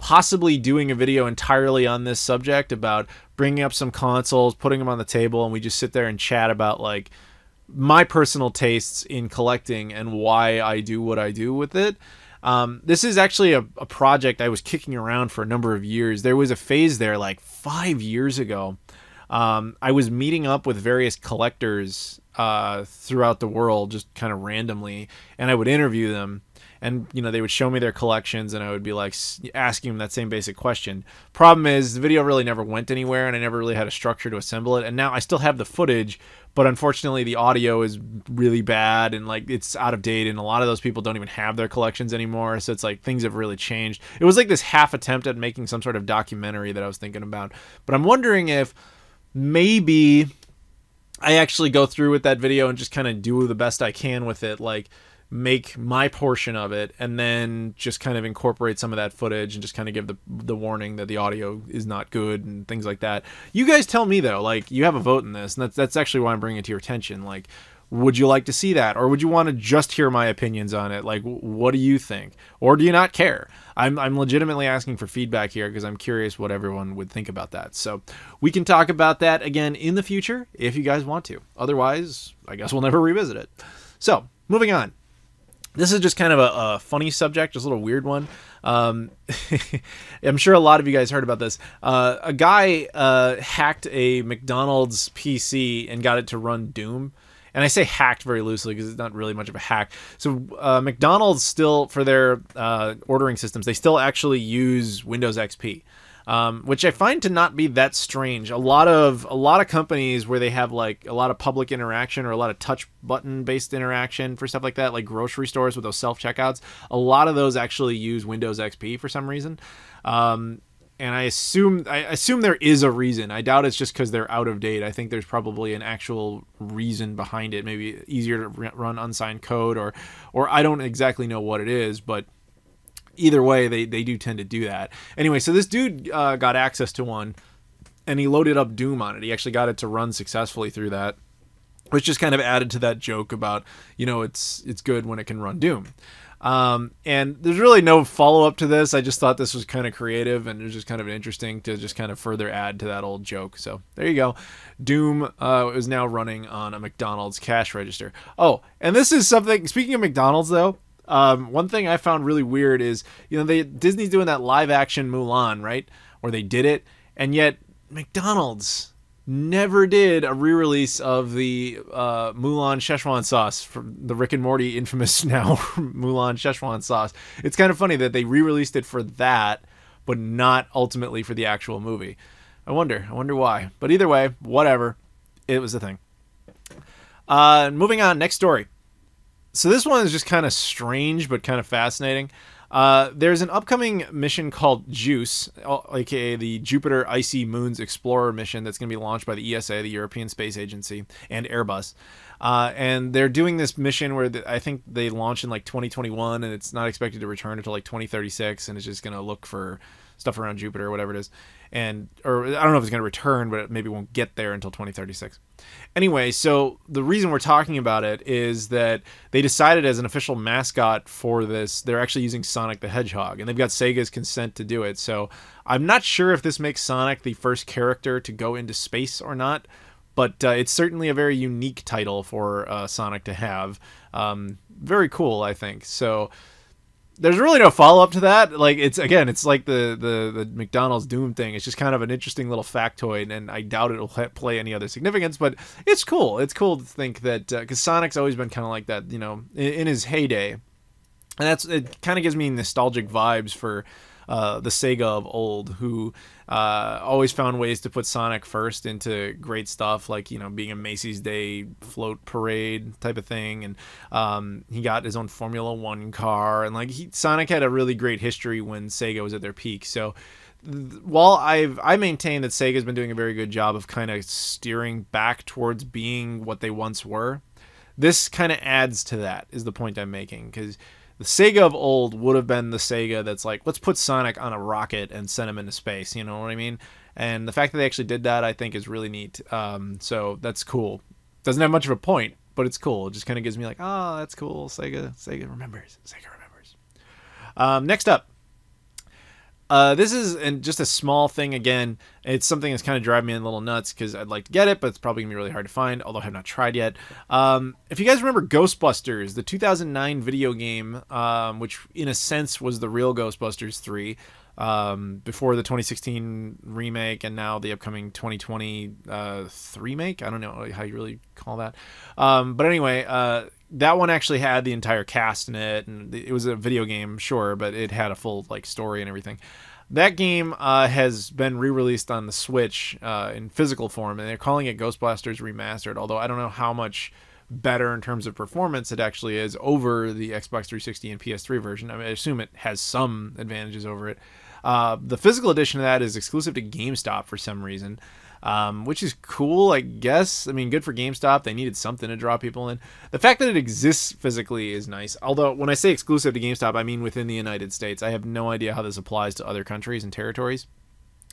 Speaker 2: possibly doing a video entirely on this subject about bringing up some consoles, putting them on the table, and we just sit there and chat about like my personal tastes in collecting and why I do what I do with it. Um, this is actually a, a, project I was kicking around for a number of years. There was a phase there like five years ago. Um, I was meeting up with various collectors uh, throughout the world, just kind of randomly, and I would interview them and you know they would show me their collections and i would be like asking them that same basic question. Problem is the video really never went anywhere and i never really had a structure to assemble it. And now i still have the footage but unfortunately the audio is really bad and like it's out of date and a lot of those people don't even have their collections anymore. So it's like things have really changed. It was like this half attempt at making some sort of documentary that i was thinking about. But i'm wondering if maybe i actually go through with that video and just kind of do the best i can with it. Like make my portion of it and then just kind of incorporate some of that footage and just kind of give the the warning that the audio is not good and things like that. You guys tell me though, like you have a vote in this, and that's that's actually why I'm bringing it to your attention. Like, would you like to see that, or would you want to just hear my opinions on it? Like, what do you think, or do you not care? I'm I'm legitimately asking for feedback here because I'm curious what everyone would think about that. So we can talk about that again in the future if you guys want to. Otherwise, I guess we'll never revisit it. So moving on this is just kind of a, a, funny subject, just a little weird one. Um, [laughs] I'm sure a lot of you guys heard about this. Uh, a guy uh, hacked a McDonald's PC and got it to run Doom. And I say hacked very loosely because it's not really much of a hack. So uh, McDonald's still, for their uh, ordering systems, they still actually use Windows XP um, which I find to not be that strange. A lot of a lot of companies where they have like a lot of public interaction or a lot of touch button based interaction for stuff like that, like grocery stores with those self checkouts, a lot of those actually use Windows XP for some reason. Um, and I assume I assume there is a reason. I doubt it's just because they're out of date. I think there's probably an actual reason behind it. Maybe easier to run unsigned code, or or I don't exactly know what it is, but either way, they they do tend to do that. Anyway, so this dude uh, got access to one, and he loaded up Doom on it. He actually got it to run successfully through that, which just kind of added to that joke about you know it's it's good when it can run Doom. Um, and there's really no follow up to this. I just thought this was kind of creative and it was just kind of interesting to just kind of further add to that old joke. So there you go. Doom uh, is now running on a McDonald's cash register. Oh, and this is something. Speaking of McDonald's, though, um, one thing I found really weird is you know they Disney's doing that live action Mulan right where they did it and yet McDonald's never did a re-release of the uh, Mulan Szechuan sauce from the Rick and Morty infamous [laughs] now Mulan Szechuan sauce. It's kind of funny that they re-released it for that, but not ultimately for the actual movie. I wonder. I wonder why. But either way, whatever. It was a thing. Uh, moving on. Next story so this one is just kind of strange but kind of fascinating. Uh, there's an upcoming mission called JUICE, aka the Jupiter Icy Moons Explorer mission, that's going to be launched by the ESA, the European Space Agency, and Airbus. Uh, and they're doing this mission where the, I think they launch in like 2021, and it's not expected to return until like 2036, and it's just going to look for stuff around Jupiter or whatever it is. And or I don't know if it's going to return, but it maybe won't get there until 2036. Anyway, so the reason we're talking about it is that they decided as an official mascot for this, they're actually using Sonic the Hedgehog, and they've got Sega's consent to do it. So I'm not sure if this makes Sonic the first character to go into space or not but uh, it's certainly a very unique title for uh, Sonic to have. Um, very cool, I think. So there's really no follow up to that. Like it's again, it's like the, the the McDonald's Doom thing. It's just kind of an interesting little factoid, and I doubt it'll play any other significance. But it's cool. It's cool to think that because uh, Sonic's always been kind of like that, you know, in, in his heyday, and that's it. Kind of gives me nostalgic vibes for uh, the Sega of old, who uh, always found ways to put Sonic first into great stuff, like you know being a Macy's Day float parade type of thing, and um, he got his own Formula One car, and like he, Sonic had a really great history when Sega was at their peak. So while I've I maintain that Sega's been doing a very good job of kind of steering back towards being what they once were, this kind of adds to that. Is the point I'm making because the Sega of old would have been the Sega that's like, let's put Sonic on a rocket and send him into space. You know what I mean? And the fact that they actually did that, I think, is really neat. Um, so that's cool. Doesn't have much of a point, but it's cool. It just kind of gives me like, oh, that's cool. Sega, Sega remembers. Sega remembers. Um, next up, uh, this is and just a small thing again. It's something that's kind of driving me a little nuts because I'd like to get it, but it's probably gonna be really hard to find. Although I have not tried yet. Um, if you guys remember Ghostbusters, the 2009 video game, um, which in a sense was the real Ghostbusters 3, um, before the 2016 remake and now the upcoming 2020 uh, remake. I don't know how you really call that. Um, but anyway, uh, that one actually had the entire cast in it, and it was a video game, sure, but it had a full like story and everything. That game uh, has been re-released on the Switch uh, in physical form, and they're calling it Ghostbusters Remastered. Although I don't know how much better in terms of performance it actually is over the Xbox 360 and PS3 version. I, mean, I assume it has some advantages over it. Uh, the physical edition of that is exclusive to GameStop for some reason um, which is cool, I guess. I mean, good for GameStop. They needed something to draw people in. The fact that it exists physically is nice. Although, when I say exclusive to GameStop, I mean within the United States. I have no idea how this applies to other countries and territories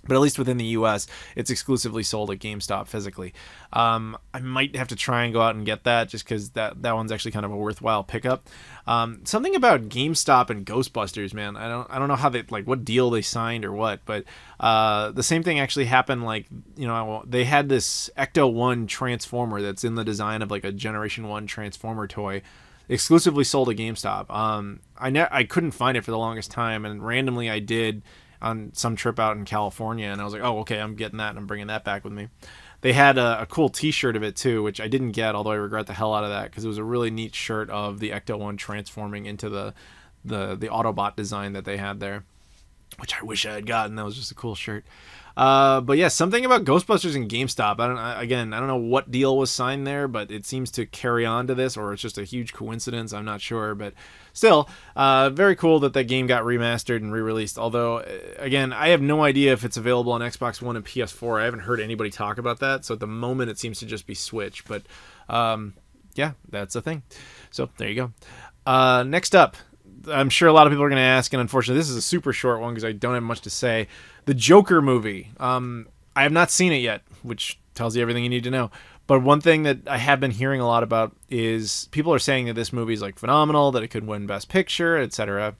Speaker 2: but at least within the US, it's exclusively sold at GameStop physically. Um, I might have to try and go out and get that just because that that one's actually kind of a worthwhile pickup. Um, something about GameStop and Ghostbusters, man. I don't I don't know how they like what deal they signed or what, but uh, the same thing actually happened. Like you know they had this Ecto One Transformer that's in the design of like a Generation One Transformer toy exclusively sold at GameStop. Um, I ne- I couldn't find it for the longest time, and randomly I did on some trip out in California, and I was like, oh, okay, I'm getting that, and I'm bringing that back with me. They had a, a cool T-shirt of it too, which I didn't get, although I regret the hell out of that because it was a really neat shirt of the Ecto One transforming into the the the Autobot design that they had there, which I wish I had gotten. That was just a cool shirt. Uh, but yeah, something about Ghostbusters and GameStop. I don't. Again, I don't know what deal was signed there, but it seems to carry on to this, or it's just a huge coincidence. I'm not sure, but still, uh, very cool that that game got remastered and re-released. Although, uh, again, I have no idea if it's available on Xbox One and PS4. I haven't heard anybody talk about that. So at the moment, it seems to just be Switch. But um, yeah, that's a thing. So there you go. Uh, next up, I'm sure a lot of people are going to ask, and unfortunately, this is a super short one because I don't have much to say. The Joker movie. Um, I have not seen it yet, which tells you everything you need to know. But one thing that I have been hearing a lot about is people are saying that this movie is like phenomenal, that it could win Best Picture, etc.,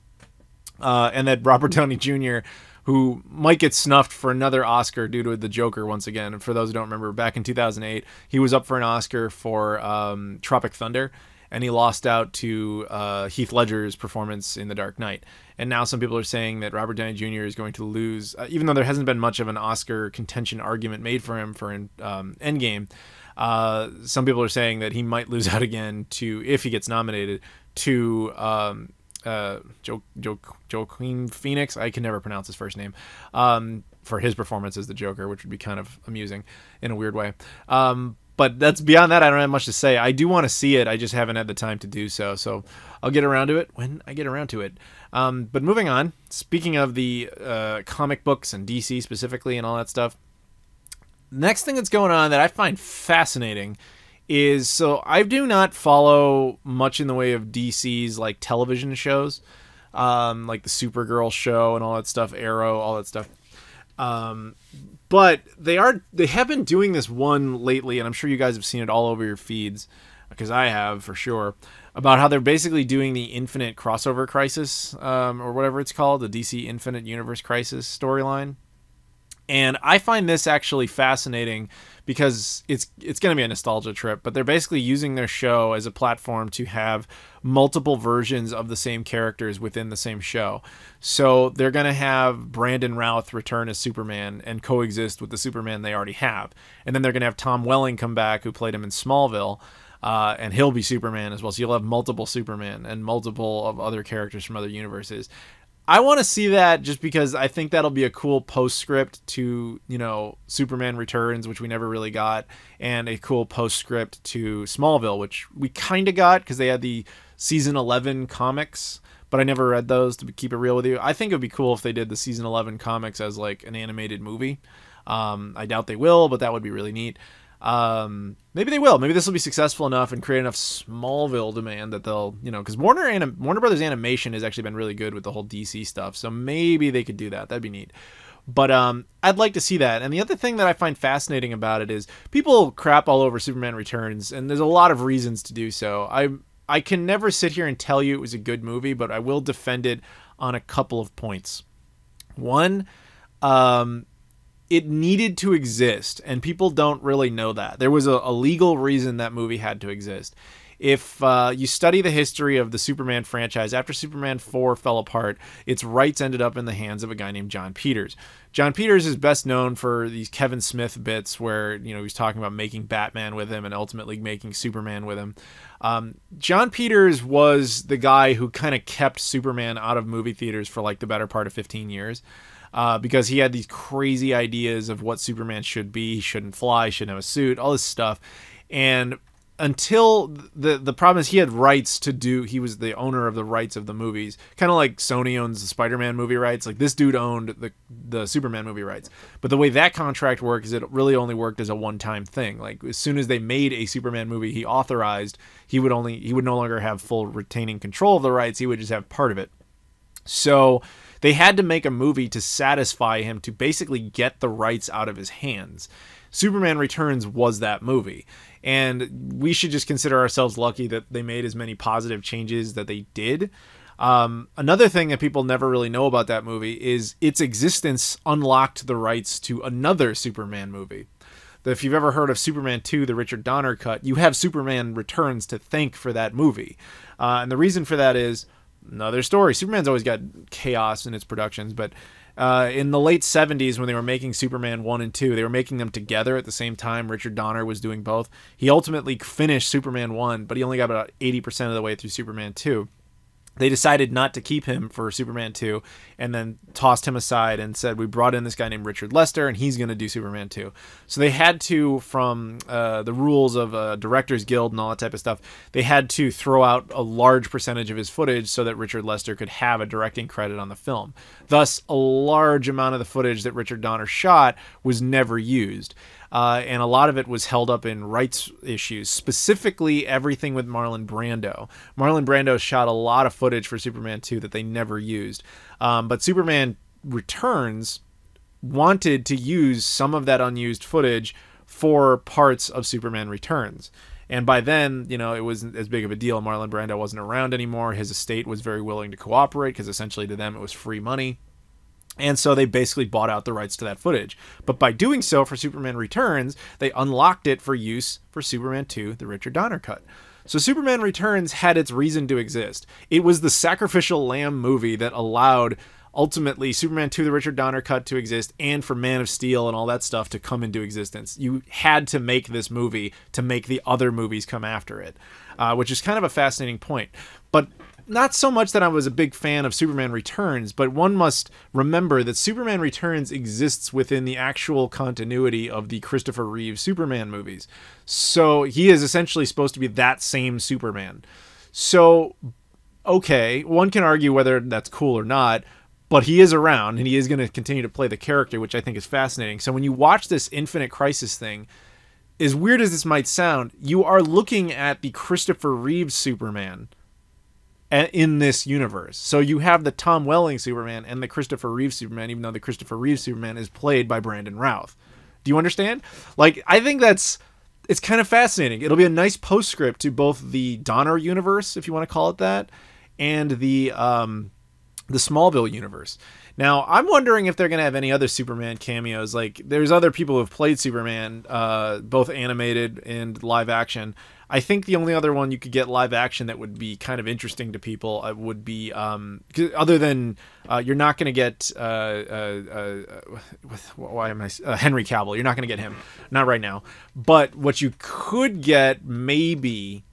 Speaker 2: uh, and that Robert Downey Jr., who might get snuffed for another Oscar due to the Joker once again. And for those who don't remember, back in 2008, he was up for an Oscar for um, Tropic Thunder, and he lost out to uh, Heath Ledger's performance in The Dark Knight. And now some people are saying that Robert Downey Jr. is going to lose, uh, even though there hasn't been much of an Oscar contention argument made for him for um, Endgame. Uh, some people are saying that he might lose out again to if he gets nominated to um, uh, Joe, Joe, Joaquin Phoenix. I can never pronounce his first name. Um, for his performance as the Joker, which would be kind of amusing in a weird way. Um, but that's beyond that. I don't have much to say. I do want to see it. I just haven't had the time to do so. So I'll get around to it when I get around to it. Um, but moving on. Speaking of the uh, comic books and DC specifically and all that stuff, next thing that's going on that I find fascinating is so I do not follow much in the way of DC's like television shows, um, like the Supergirl show and all that stuff, Arrow, all that stuff. Um, but they are they have been doing this one lately, and I'm sure you guys have seen it all over your feeds because I have for sure about how they're basically doing the Infinite crossover crisis um, or whatever it's called, the DC Infinite Universe Crisis storyline. And I find this actually fascinating because it's it's going to be a nostalgia trip, but they're basically using their show as a platform to have multiple versions of the same characters within the same show. So they're going to have Brandon Routh return as Superman and coexist with the Superman they already have. And then they're going to have Tom Welling come back who played him in Smallville. Uh, and he'll be Superman as well. So you'll have multiple Superman and multiple of other characters from other universes. I want to see that just because I think that'll be a cool postscript to, you know, Superman Returns, which we never really got, and a cool postscript to Smallville, which we kind of got because they had the season 11 comics, but I never read those to keep it real with you. I think it would be cool if they did the season 11 comics as like an animated movie. Um, I doubt they will, but that would be really neat. Um, maybe they will. Maybe this will be successful enough and create enough Smallville demand that they'll, you know, because Warner Anim- Warner Brothers Animation has actually been really good with the whole DC stuff. So maybe they could do that. That'd be neat. But um, I'd like to see that. And the other thing that I find fascinating about it is people crap all over Superman Returns, and there's a lot of reasons to do so. I I can never sit here and tell you it was a good movie, but I will defend it on a couple of points. One, um, it needed to exist, and people don't really know that. There was a, a legal reason that movie had to exist. If uh, you study the history of the Superman franchise, after Superman 4 fell apart, its rights ended up in the hands of a guy named Jon Peters. Jon Peters is best known for these Kevin Smith bits where, you know, he's talking about making Batman with him and ultimately making Superman with him. Um, Jon Peters was the guy who kind of kept Superman out of movie theaters for like the better part of 15 years uh, because he had these crazy ideas of what Superman should be. He shouldn't fly, shouldn't have a suit, all this stuff. And until the the problem is he had rights to do he was the owner of the rights of the movies. Kind of like sony owns the spider-man movie rights. Like this dude owned the the superman movie rights. But the way that contract worked is it really only worked as a one-time thing. Like as soon as they made a superman movie he authorized he would only he would no longer have full retaining control of the rights. He would just have part of it. So they had to make a movie to satisfy him to basically get the rights out of his hands. Superman Returns was that movie. And we should just consider ourselves lucky that they made as many positive changes that they did. Um, another thing that people never really know about that movie is its existence unlocked the rights to another Superman movie. If you've ever heard of Superman 2, the Richard Donner cut, you have Superman Returns to thank for that movie. Uh, and the reason for that is another story. Superman's always got chaos in its productions, but uh, in the late 70s when they were making Superman 1 and 2, they were making them together at the same time. Richard Donner was doing both. He ultimately finished Superman 1, but he only got about 80% of the way through Superman 2 they decided not to keep him for Superman 2 and then tossed him aside and said, We brought in this guy named Richard Lester and he's going to do Superman 2. So they had to, from uh, the rules of uh, Directors Guild and all that type of stuff, they had to throw out a large percentage of his footage so that Richard Lester could have a directing credit on the film. Thus, a large amount of the footage that Richard Donner shot was never used uh, and a lot of it was held up in rights issues, specifically everything with Marlon Brando. Marlon Brando shot a lot of footage for Superman 2 that they never used, um, but Superman Returns wanted to use some of that unused footage for parts of Superman Returns. And by then, you know, it wasn't as big of a deal. Marlon Brando wasn't around anymore. His estate was very willing to cooperate because essentially to them it was free money. And so they basically bought out the rights to that footage. But by doing so for Superman Returns, they unlocked it for use for Superman 2, the Richard Donner cut. So Superman Returns had its reason to exist. It was the sacrificial lamb movie that allowed ultimately Superman 2 the Richard Donner cut to exist and for Man of Steel and all that stuff to come into existence. You had to make this movie to make the other movies come after it, uh, which is kind of a fascinating point. But not so much that I was a big fan of Superman Returns, but one must remember that Superman Returns exists within the actual continuity of the Christopher Reeve Superman movies. So he is essentially supposed to be that same Superman. So, okay, one can argue whether that's cool or not, but he is around and he is going to continue to play the character, which I think is fascinating. So when you watch this Infinite Crisis thing, as weird as this might sound, you are looking at the Christopher Reeve Superman in this universe. So you have the Tom Welling Superman and the Christopher Reeve Superman, even though the Christopher Reeve Superman is played by Brandon Routh. Do you understand? Like, I think that's it's kind of fascinating. It'll be a nice postscript to both the Donner universe, if you want to call it that, and the um, the Smallville universe. Now, I'm wondering if they're going to have any other Superman cameos. Like, there's other people who have played Superman, uh, both animated and live action. I think the only other one you could get live action that would be kind of interesting to people uh, would be, um, other than uh, you're not going to get, uh, uh, uh, with, why am I, Henry Cavill. You're not going to get him, not right now. But what you could get maybe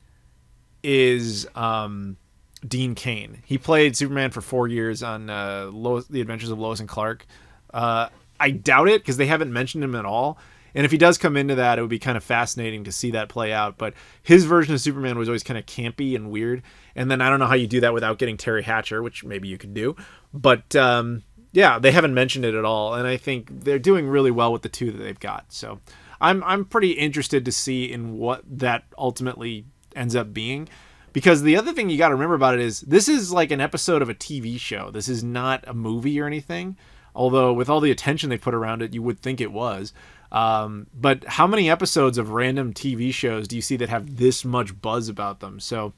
Speaker 2: is um, Dean Cain. He played Superman for four years on Lois, The Adventures of Lois and Clark. I doubt it because they haven't mentioned him at all. And if he does come into that, it would be kind of fascinating to see that play out. But his version of Superman was always kind of campy and weird. And then I don't know how you do that without getting Teri Hatcher, which maybe you could do. But um, yeah, they haven't mentioned it at all, and I think they're doing really well with the two that they've got. So I'm I'm pretty interested to see in what that ultimately ends up being. Because the other thing you got to remember about it is this is like an episode of a TV show. This is not a movie or anything. Although with all the attention they put around it, you would think it was. Um, but how many episodes of random TV shows do you see that have this much buzz about them? So,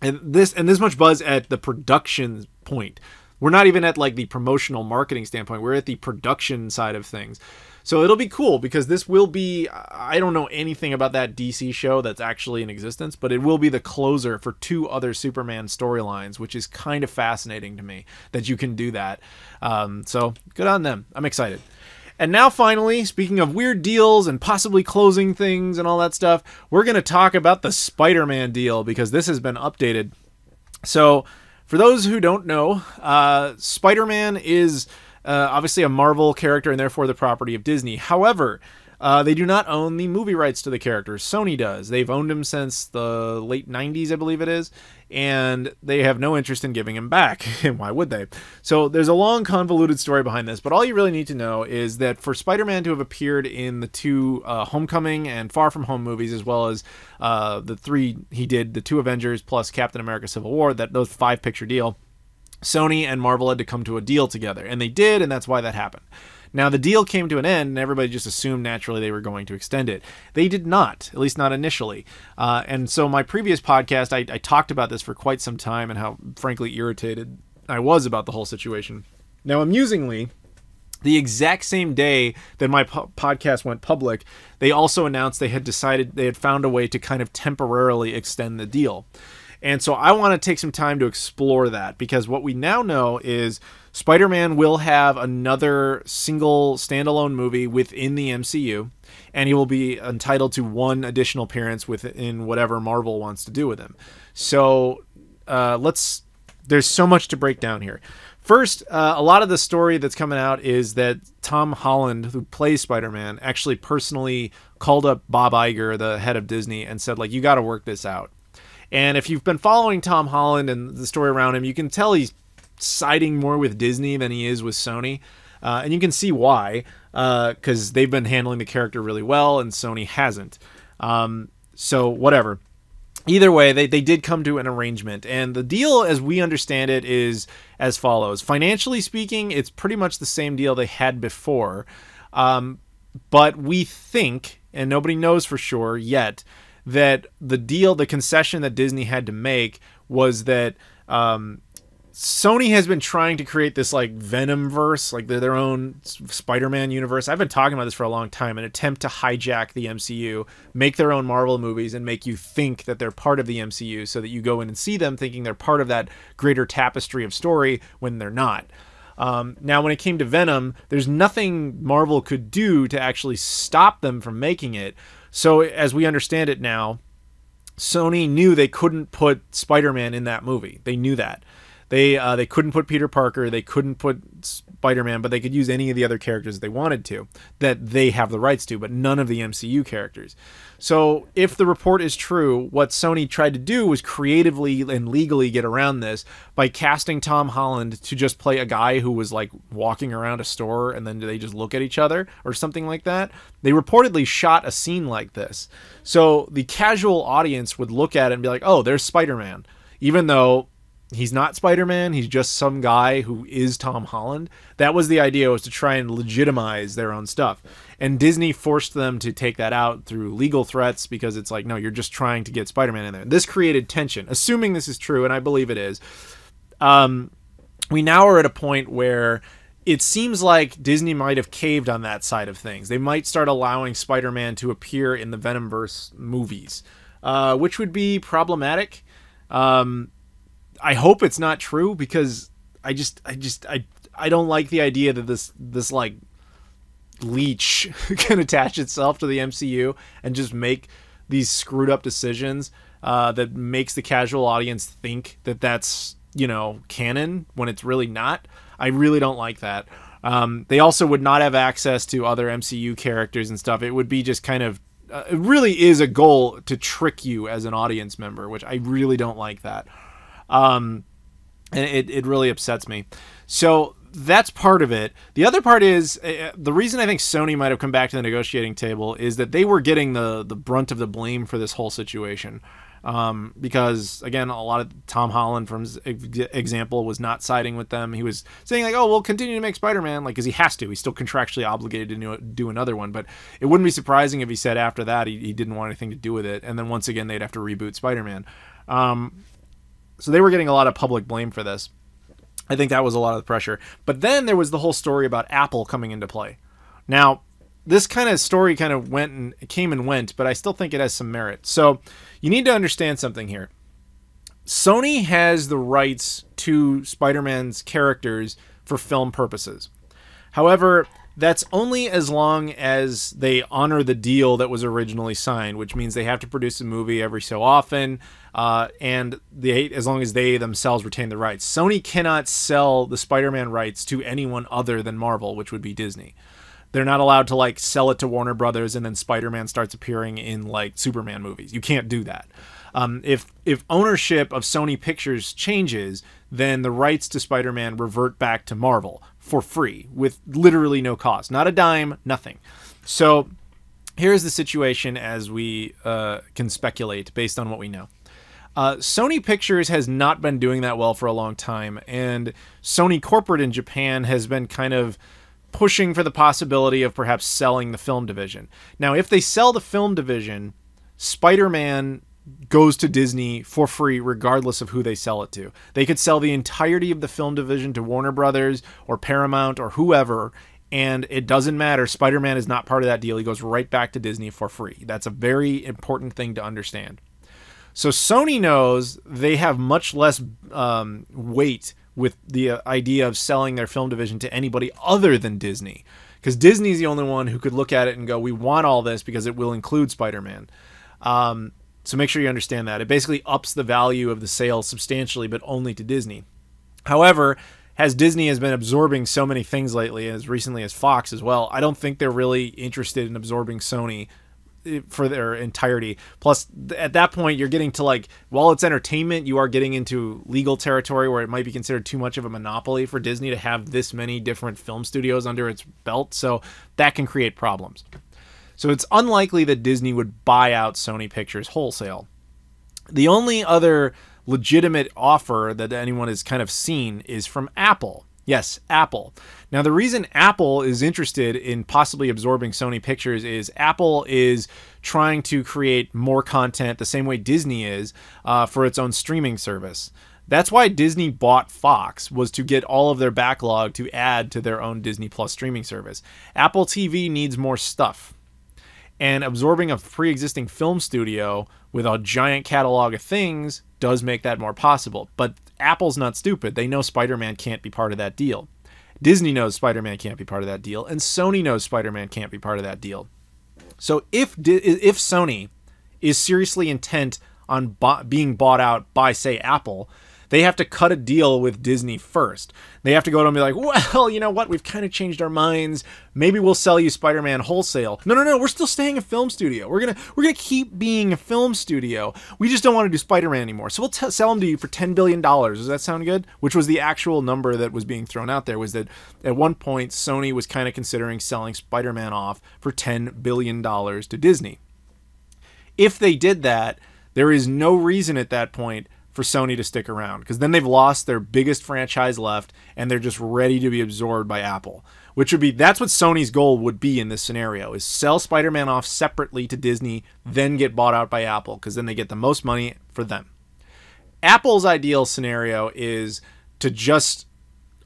Speaker 2: and this and this much buzz at the production point. We're not even at like the promotional marketing standpoint. We're at the production side of things. So it'll be cool because this will be I don't know anything about that DC show that's actually in existence, but it will be the closer for two other Superman storylines, which is kind of fascinating to me that you can do that. Um, so good on them. I'm excited. And now, finally, speaking of weird deals and possibly closing things and all that stuff, we're going to talk about the Spider Man deal because this has been updated. So, for those who don't know, uh, Spider Man is uh, obviously a Marvel character and therefore the property of Disney. However, uh, they do not own the movie rights to the characters. Sony does. They've owned him since the late 90s, I believe it is, and they have no interest in giving him back. [laughs] and why would they? So there's a long, convoluted story behind this, but all you really need to know is that for Spider Man to have appeared in the two uh, Homecoming and Far From Home movies, as well as uh, the three he did, the two Avengers plus Captain America Civil War, that those five picture deal. Sony and Marvel had to come to a deal together, and they did, and that's why that happened. Now, the deal came to an end, and everybody just assumed naturally they were going to extend it. They did not, at least not initially. Uh, and so, my previous podcast, I, I talked about this for quite some time and how, frankly, irritated I was about the whole situation. Now, amusingly, the exact same day that my po- podcast went public, they also announced they had decided they had found a way to kind of temporarily extend the deal. And so I want to take some time to explore that because what we now know is Spider Man will have another single standalone movie within the MCU, and he will be entitled to one additional appearance within whatever Marvel wants to do with him. So uh, let's. There's so much to break down here. First, uh, a lot of the story that's coming out is that Tom Holland, who plays Spider Man, actually personally called up Bob Iger, the head of Disney, and said, like, you got to work this out. And if you've been following Tom Holland and the story around him, you can tell he's siding more with Disney than he is with Sony. Uh, and you can see why, because uh, they've been handling the character really well and Sony hasn't. Um, so, whatever. Either way, they, they did come to an arrangement. And the deal, as we understand it, is as follows Financially speaking, it's pretty much the same deal they had before. Um, but we think, and nobody knows for sure yet, that the deal, the concession that Disney had to make was that um, Sony has been trying to create this like Venom verse, like their own Spider-Man universe. I've been talking about this for a long time, an attempt to hijack the MCU, make their own Marvel movies, and make you think that they're part of the MCU, so that you go in and see them thinking they're part of that greater tapestry of story when they're not. Um, now, when it came to Venom, there's nothing Marvel could do to actually stop them from making it. So, as we understand it now, Sony knew they couldn't put Spider-Man in that movie. They knew that. They uh, they couldn't put Peter Parker. They couldn't put Spider-Man, but they could use any of the other characters they wanted to that they have the rights to, but none of the MCU characters. So, if the report is true, what Sony tried to do was creatively and legally get around this by casting Tom Holland to just play a guy who was like walking around a store and then they just look at each other or something like that. They reportedly shot a scene like this. So, the casual audience would look at it and be like, "Oh, there's Spider-Man." Even though he's not Spider-Man, he's just some guy who is Tom Holland. That was the idea was to try and legitimize their own stuff. And Disney forced them to take that out through legal threats because it's like no, you're just trying to get Spider-Man in there. This created tension. Assuming this is true and I believe it is. Um we now are at a point where it seems like Disney might have caved on that side of things. They might start allowing Spider-Man to appear in the Venomverse movies, uh, which would be problematic. Um, I hope it's not true because I just I just I I don't like the idea that this this like leech [laughs] can attach itself to the MCU and just make these screwed up decisions uh, that makes the casual audience think that that's you know canon when it's really not. I really don't like that. Um, they also would not have access to other MCU characters and stuff. It would be just kind of uh, it really is a goal to trick you as an audience member, which I really don't like that. Um, and it, it really upsets me. So that's part of it. The other part is uh, the reason I think Sony might have come back to the negotiating table is that they were getting the the brunt of the blame for this whole situation. Um, because again, a lot of Tom Holland, from example, was not siding with them. He was saying like, "Oh, we'll continue to make Spider-Man," like because he has to. He's still contractually obligated to do another one. But it wouldn't be surprising if he said after that he, he didn't want anything to do with it, and then once again they'd have to reboot Spider-Man. Um, so they were getting a lot of public blame for this. I think that was a lot of the pressure. But then there was the whole story about Apple coming into play. Now, this kind of story kind of went and came and went, but I still think it has some merit. So you need to understand something here. Sony has the rights to Spider Man's characters for film purposes. However, that's only as long as they honor the deal that was originally signed, which means they have to produce a movie every so often, uh, and they as long as they themselves retain the rights. Sony cannot sell the Spider-Man rights to anyone other than Marvel, which would be Disney. They're not allowed to like sell it to Warner Brothers and then Spider-Man starts appearing in like Superman movies. You can't do that. Um, if if ownership of Sony Pictures changes, then the rights to Spider-Man revert back to Marvel for free with literally no cost, not a dime, nothing. So here's the situation as we uh, can speculate based on what we know. Uh, Sony Pictures has not been doing that well for a long time, and Sony Corporate in Japan has been kind of pushing for the possibility of perhaps selling the film division. Now, if they sell the film division, Spider Man goes to Disney for free, regardless of who they sell it to. They could sell the entirety of the film division to Warner Brothers or Paramount or whoever, and it doesn't matter. Spider Man is not part of that deal. He goes right back to Disney for free. That's a very important thing to understand. So Sony knows they have much less um, weight with the uh, idea of selling their film division to anybody other than Disney. Because Disney's the only one who could look at it and go, we want all this because it will include Spider Man. Um, so make sure you understand that. It basically ups the value of the sale substantially, but only to Disney. However, as Disney has been absorbing so many things lately, as recently as Fox as well, I don't think they're really interested in absorbing Sony eh, for their entirety. Plus, at that point, you're getting to like, while it's entertainment, you are getting into legal territory where it might be considered too much of a monopoly for Disney to have this many different film studios under its belt. So that can create problems. So it's unlikely that Disney would buy out Sony Pictures wholesale. The only other legitimate offer that anyone has kind of seen is from Apple. Yes, Apple. Now, the reason Apple is interested in possibly absorbing Sony Pictures is Apple is trying to create more content the same way Disney is uh, for its own streaming service. That's why Disney bought Fox was to get all of their backlog to add to their own Disney Plus streaming service. Apple TV needs more stuff. And absorbing a pre-existing film studio with a giant catalog of things does make that more possible. But Apple's not stupid. They know Spider Man can't be part of that deal. Disney knows Spider Man can't be part of that deal, and Sony knows Spider Man can't be part of that deal. So if if Sony is seriously intent on being bought out by, say, Apple, they have to cut a deal with Disney first. They have to go to them and be like, well, you know what? We've kind of changed our minds. Maybe we'll sell you Spider-Man wholesale. No, no, no. We're still staying a film studio. We're gonna we're gonna keep being a film studio. We just don't want to do Spider-Man anymore. So we'll t- sell them to you for ten billion dollars. Does that sound good? Which was the actual number that was being thrown out there. Was that at one point Sony was kind of considering selling Spider-Man off for ten billion dollars to Disney. If they did that, there is no reason at that point for Sony to stick around because then they've lost their biggest franchise left and they're just ready to be absorbed by Apple. Which would be that's what Sony's goal would be in this scenario is sell Spider-Man off separately to Disney, then get bought out by Apple because then they get the most money for them. Apple's ideal scenario is to just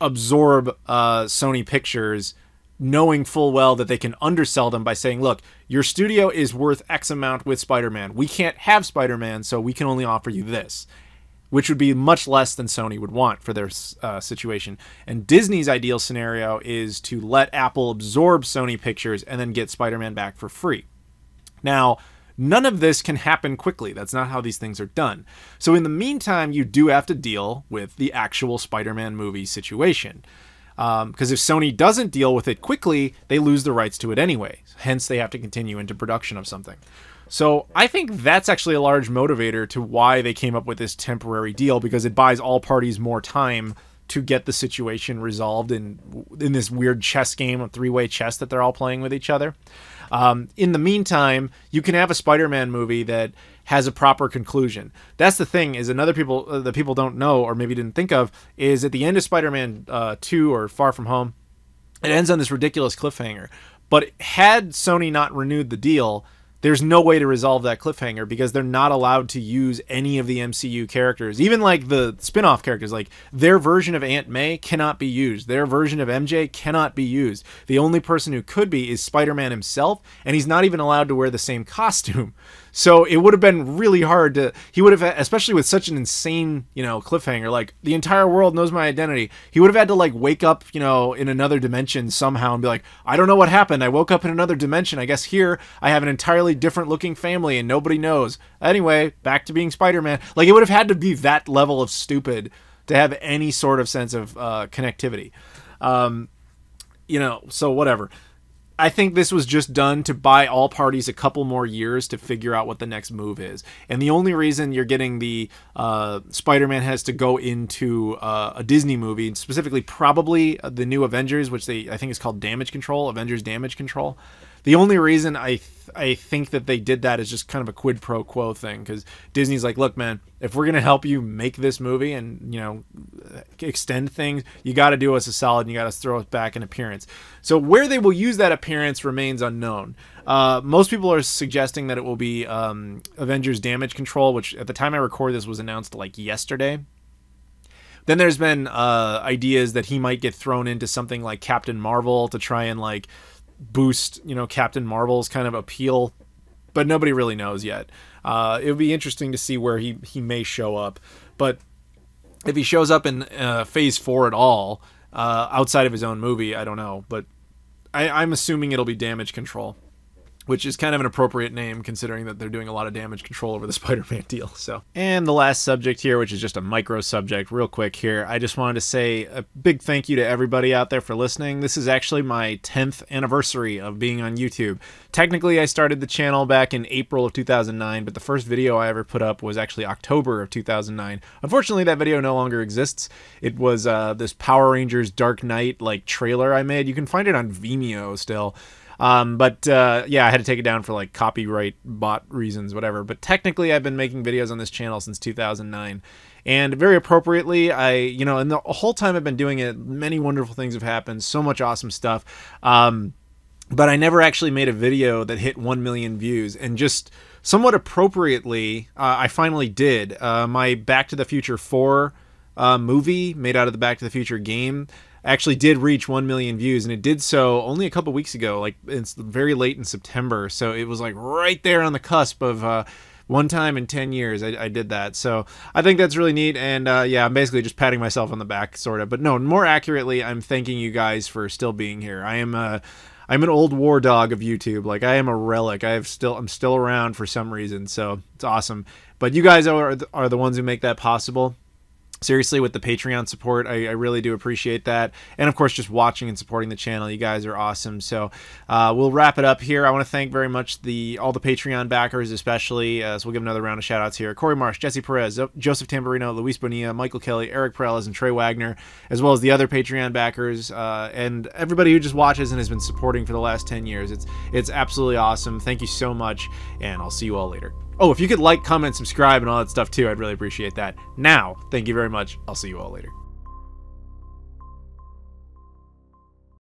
Speaker 2: absorb uh, Sony Pictures knowing full well that they can undersell them by saying, look, your studio is worth X amount with Spider Man. We can't have Spider Man, so we can only offer you this, which would be much less than Sony would want for their uh, situation. And Disney's ideal scenario is to let Apple absorb Sony Pictures and then get Spider Man back for free. Now, none of this can happen quickly. That's not how these things are done. So, in the meantime, you do have to deal with the actual Spider Man movie situation because um, if Sony doesn't deal with it quickly, they lose the rights to it anyway. Hence, they have to continue into production of something. So I think that's actually a large motivator to why they came up with this temporary deal because it buys all parties more time to get the situation resolved in in this weird chess game of three way chess that they're all playing with each other. Um, in the meantime, you can have a Spider-Man movie that has a proper conclusion. That's the thing is another people uh, that people don't know or maybe didn't think of is at the end of Spider-Man uh, 2 or Far From Home, it ends on this ridiculous cliffhanger. But had Sony not renewed the deal, there's no way to resolve that cliffhanger because they're not allowed to use any of the MCU characters. Even like the spin-off characters, like their version of Aunt May cannot be used. Their version of MJ cannot be used. The only person who could be is Spider-Man himself, and he's not even allowed to wear the same costume. So it would have been really hard to. He would have, especially with such an insane, you know, cliffhanger. Like the entire world knows my identity. He would have had to like wake up, you know, in another dimension somehow and be like, I don't know what happened. I woke up in another dimension. I guess here I have an entirely different looking family and nobody knows. Anyway, back to being Spider-Man. Like it would have had to be that level of stupid to have any sort of sense of uh, connectivity. Um, you know, so whatever. I think this was just done to buy all parties a couple more years to figure out what the next move is. And the only reason you're getting the uh, Spider-Man has to go into uh, a Disney movie, specifically probably the new Avengers, which they I think is called Damage Control, Avengers Damage Control. The only reason I th- I think that they did that is just kind of a quid pro quo thing because Disney's like, look, man, if we're gonna help you make this movie and you know extend things, you got to do us a solid and you got to throw us back an appearance. So where they will use that appearance remains unknown. Uh, most people are suggesting that it will be um, Avengers Damage Control, which at the time I record this was announced like yesterday. Then there's been uh, ideas that he might get thrown into something like Captain Marvel to try and like boost, you know, Captain Marvel's kind of appeal, but nobody really knows yet. Uh, it would be interesting to see where he he may show up, but if he shows up in uh, Phase Four at all, uh, outside of his own movie, I don't know, but I, I'm assuming it'll be Damage Control which is kind of an appropriate name considering that they're doing a lot of damage control over the [laughs] Spider-Man deal. So, and the last subject here, which is just a micro subject, real quick here. I just wanted to say a big thank you to everybody out there for listening. This is actually my 10th anniversary of being on YouTube. Technically, I started the channel back in April of 2009, but the first video I ever put up was actually October of 2009. Unfortunately, that video no longer exists. It was uh, this Power Rangers Dark Knight like trailer I made. You can find it on Vimeo still. Um, but uh, yeah, I had to take it down for like copyright bot reasons, whatever. But technically, I've been making videos on this channel since 2009. And very appropriately, I, you know, and the whole time I've been doing it, many wonderful things have happened, so much awesome stuff. Um, but I never actually made a video that hit 1 million views. And just somewhat appropriately, uh, I finally did. Uh, my Back to the Future 4 uh, movie made out of the Back to the Future game actually did reach 1 million views and it did so only a couple weeks ago like it's very late in september so it was like right there on the cusp of uh, one time in 10 years I, I, did that so i think that's really neat and uh, yeah i'm basically just patting myself on the back sort of but no more accurately i'm thanking you guys for still being here i am a I'm an old war dog of YouTube. Like I am a relic. I have still I'm still around for some reason. So it's awesome. But you guys are are the ones who make that possible seriously with the patreon support I, I, really do appreciate that. And of course just watching and supporting the channel. You guys are awesome. So uh, we'll wrap it up here. I want to thank very much the all the patreon backers especially uh, so we'll give another round of shout outs here. Corey marsh jesse perez joseph tamburino luis bonilla michael kelly eric perez and trey wagner as well as the other patreon backers uh, and everybody who just watches and has been supporting for the last 10 years. It's it's absolutely awesome. Thank you so much and i'll see you all later Oh, if you could like, comment, subscribe, and all that stuff too, I'd really appreciate that. Now, thank you very much. I'll see you all later.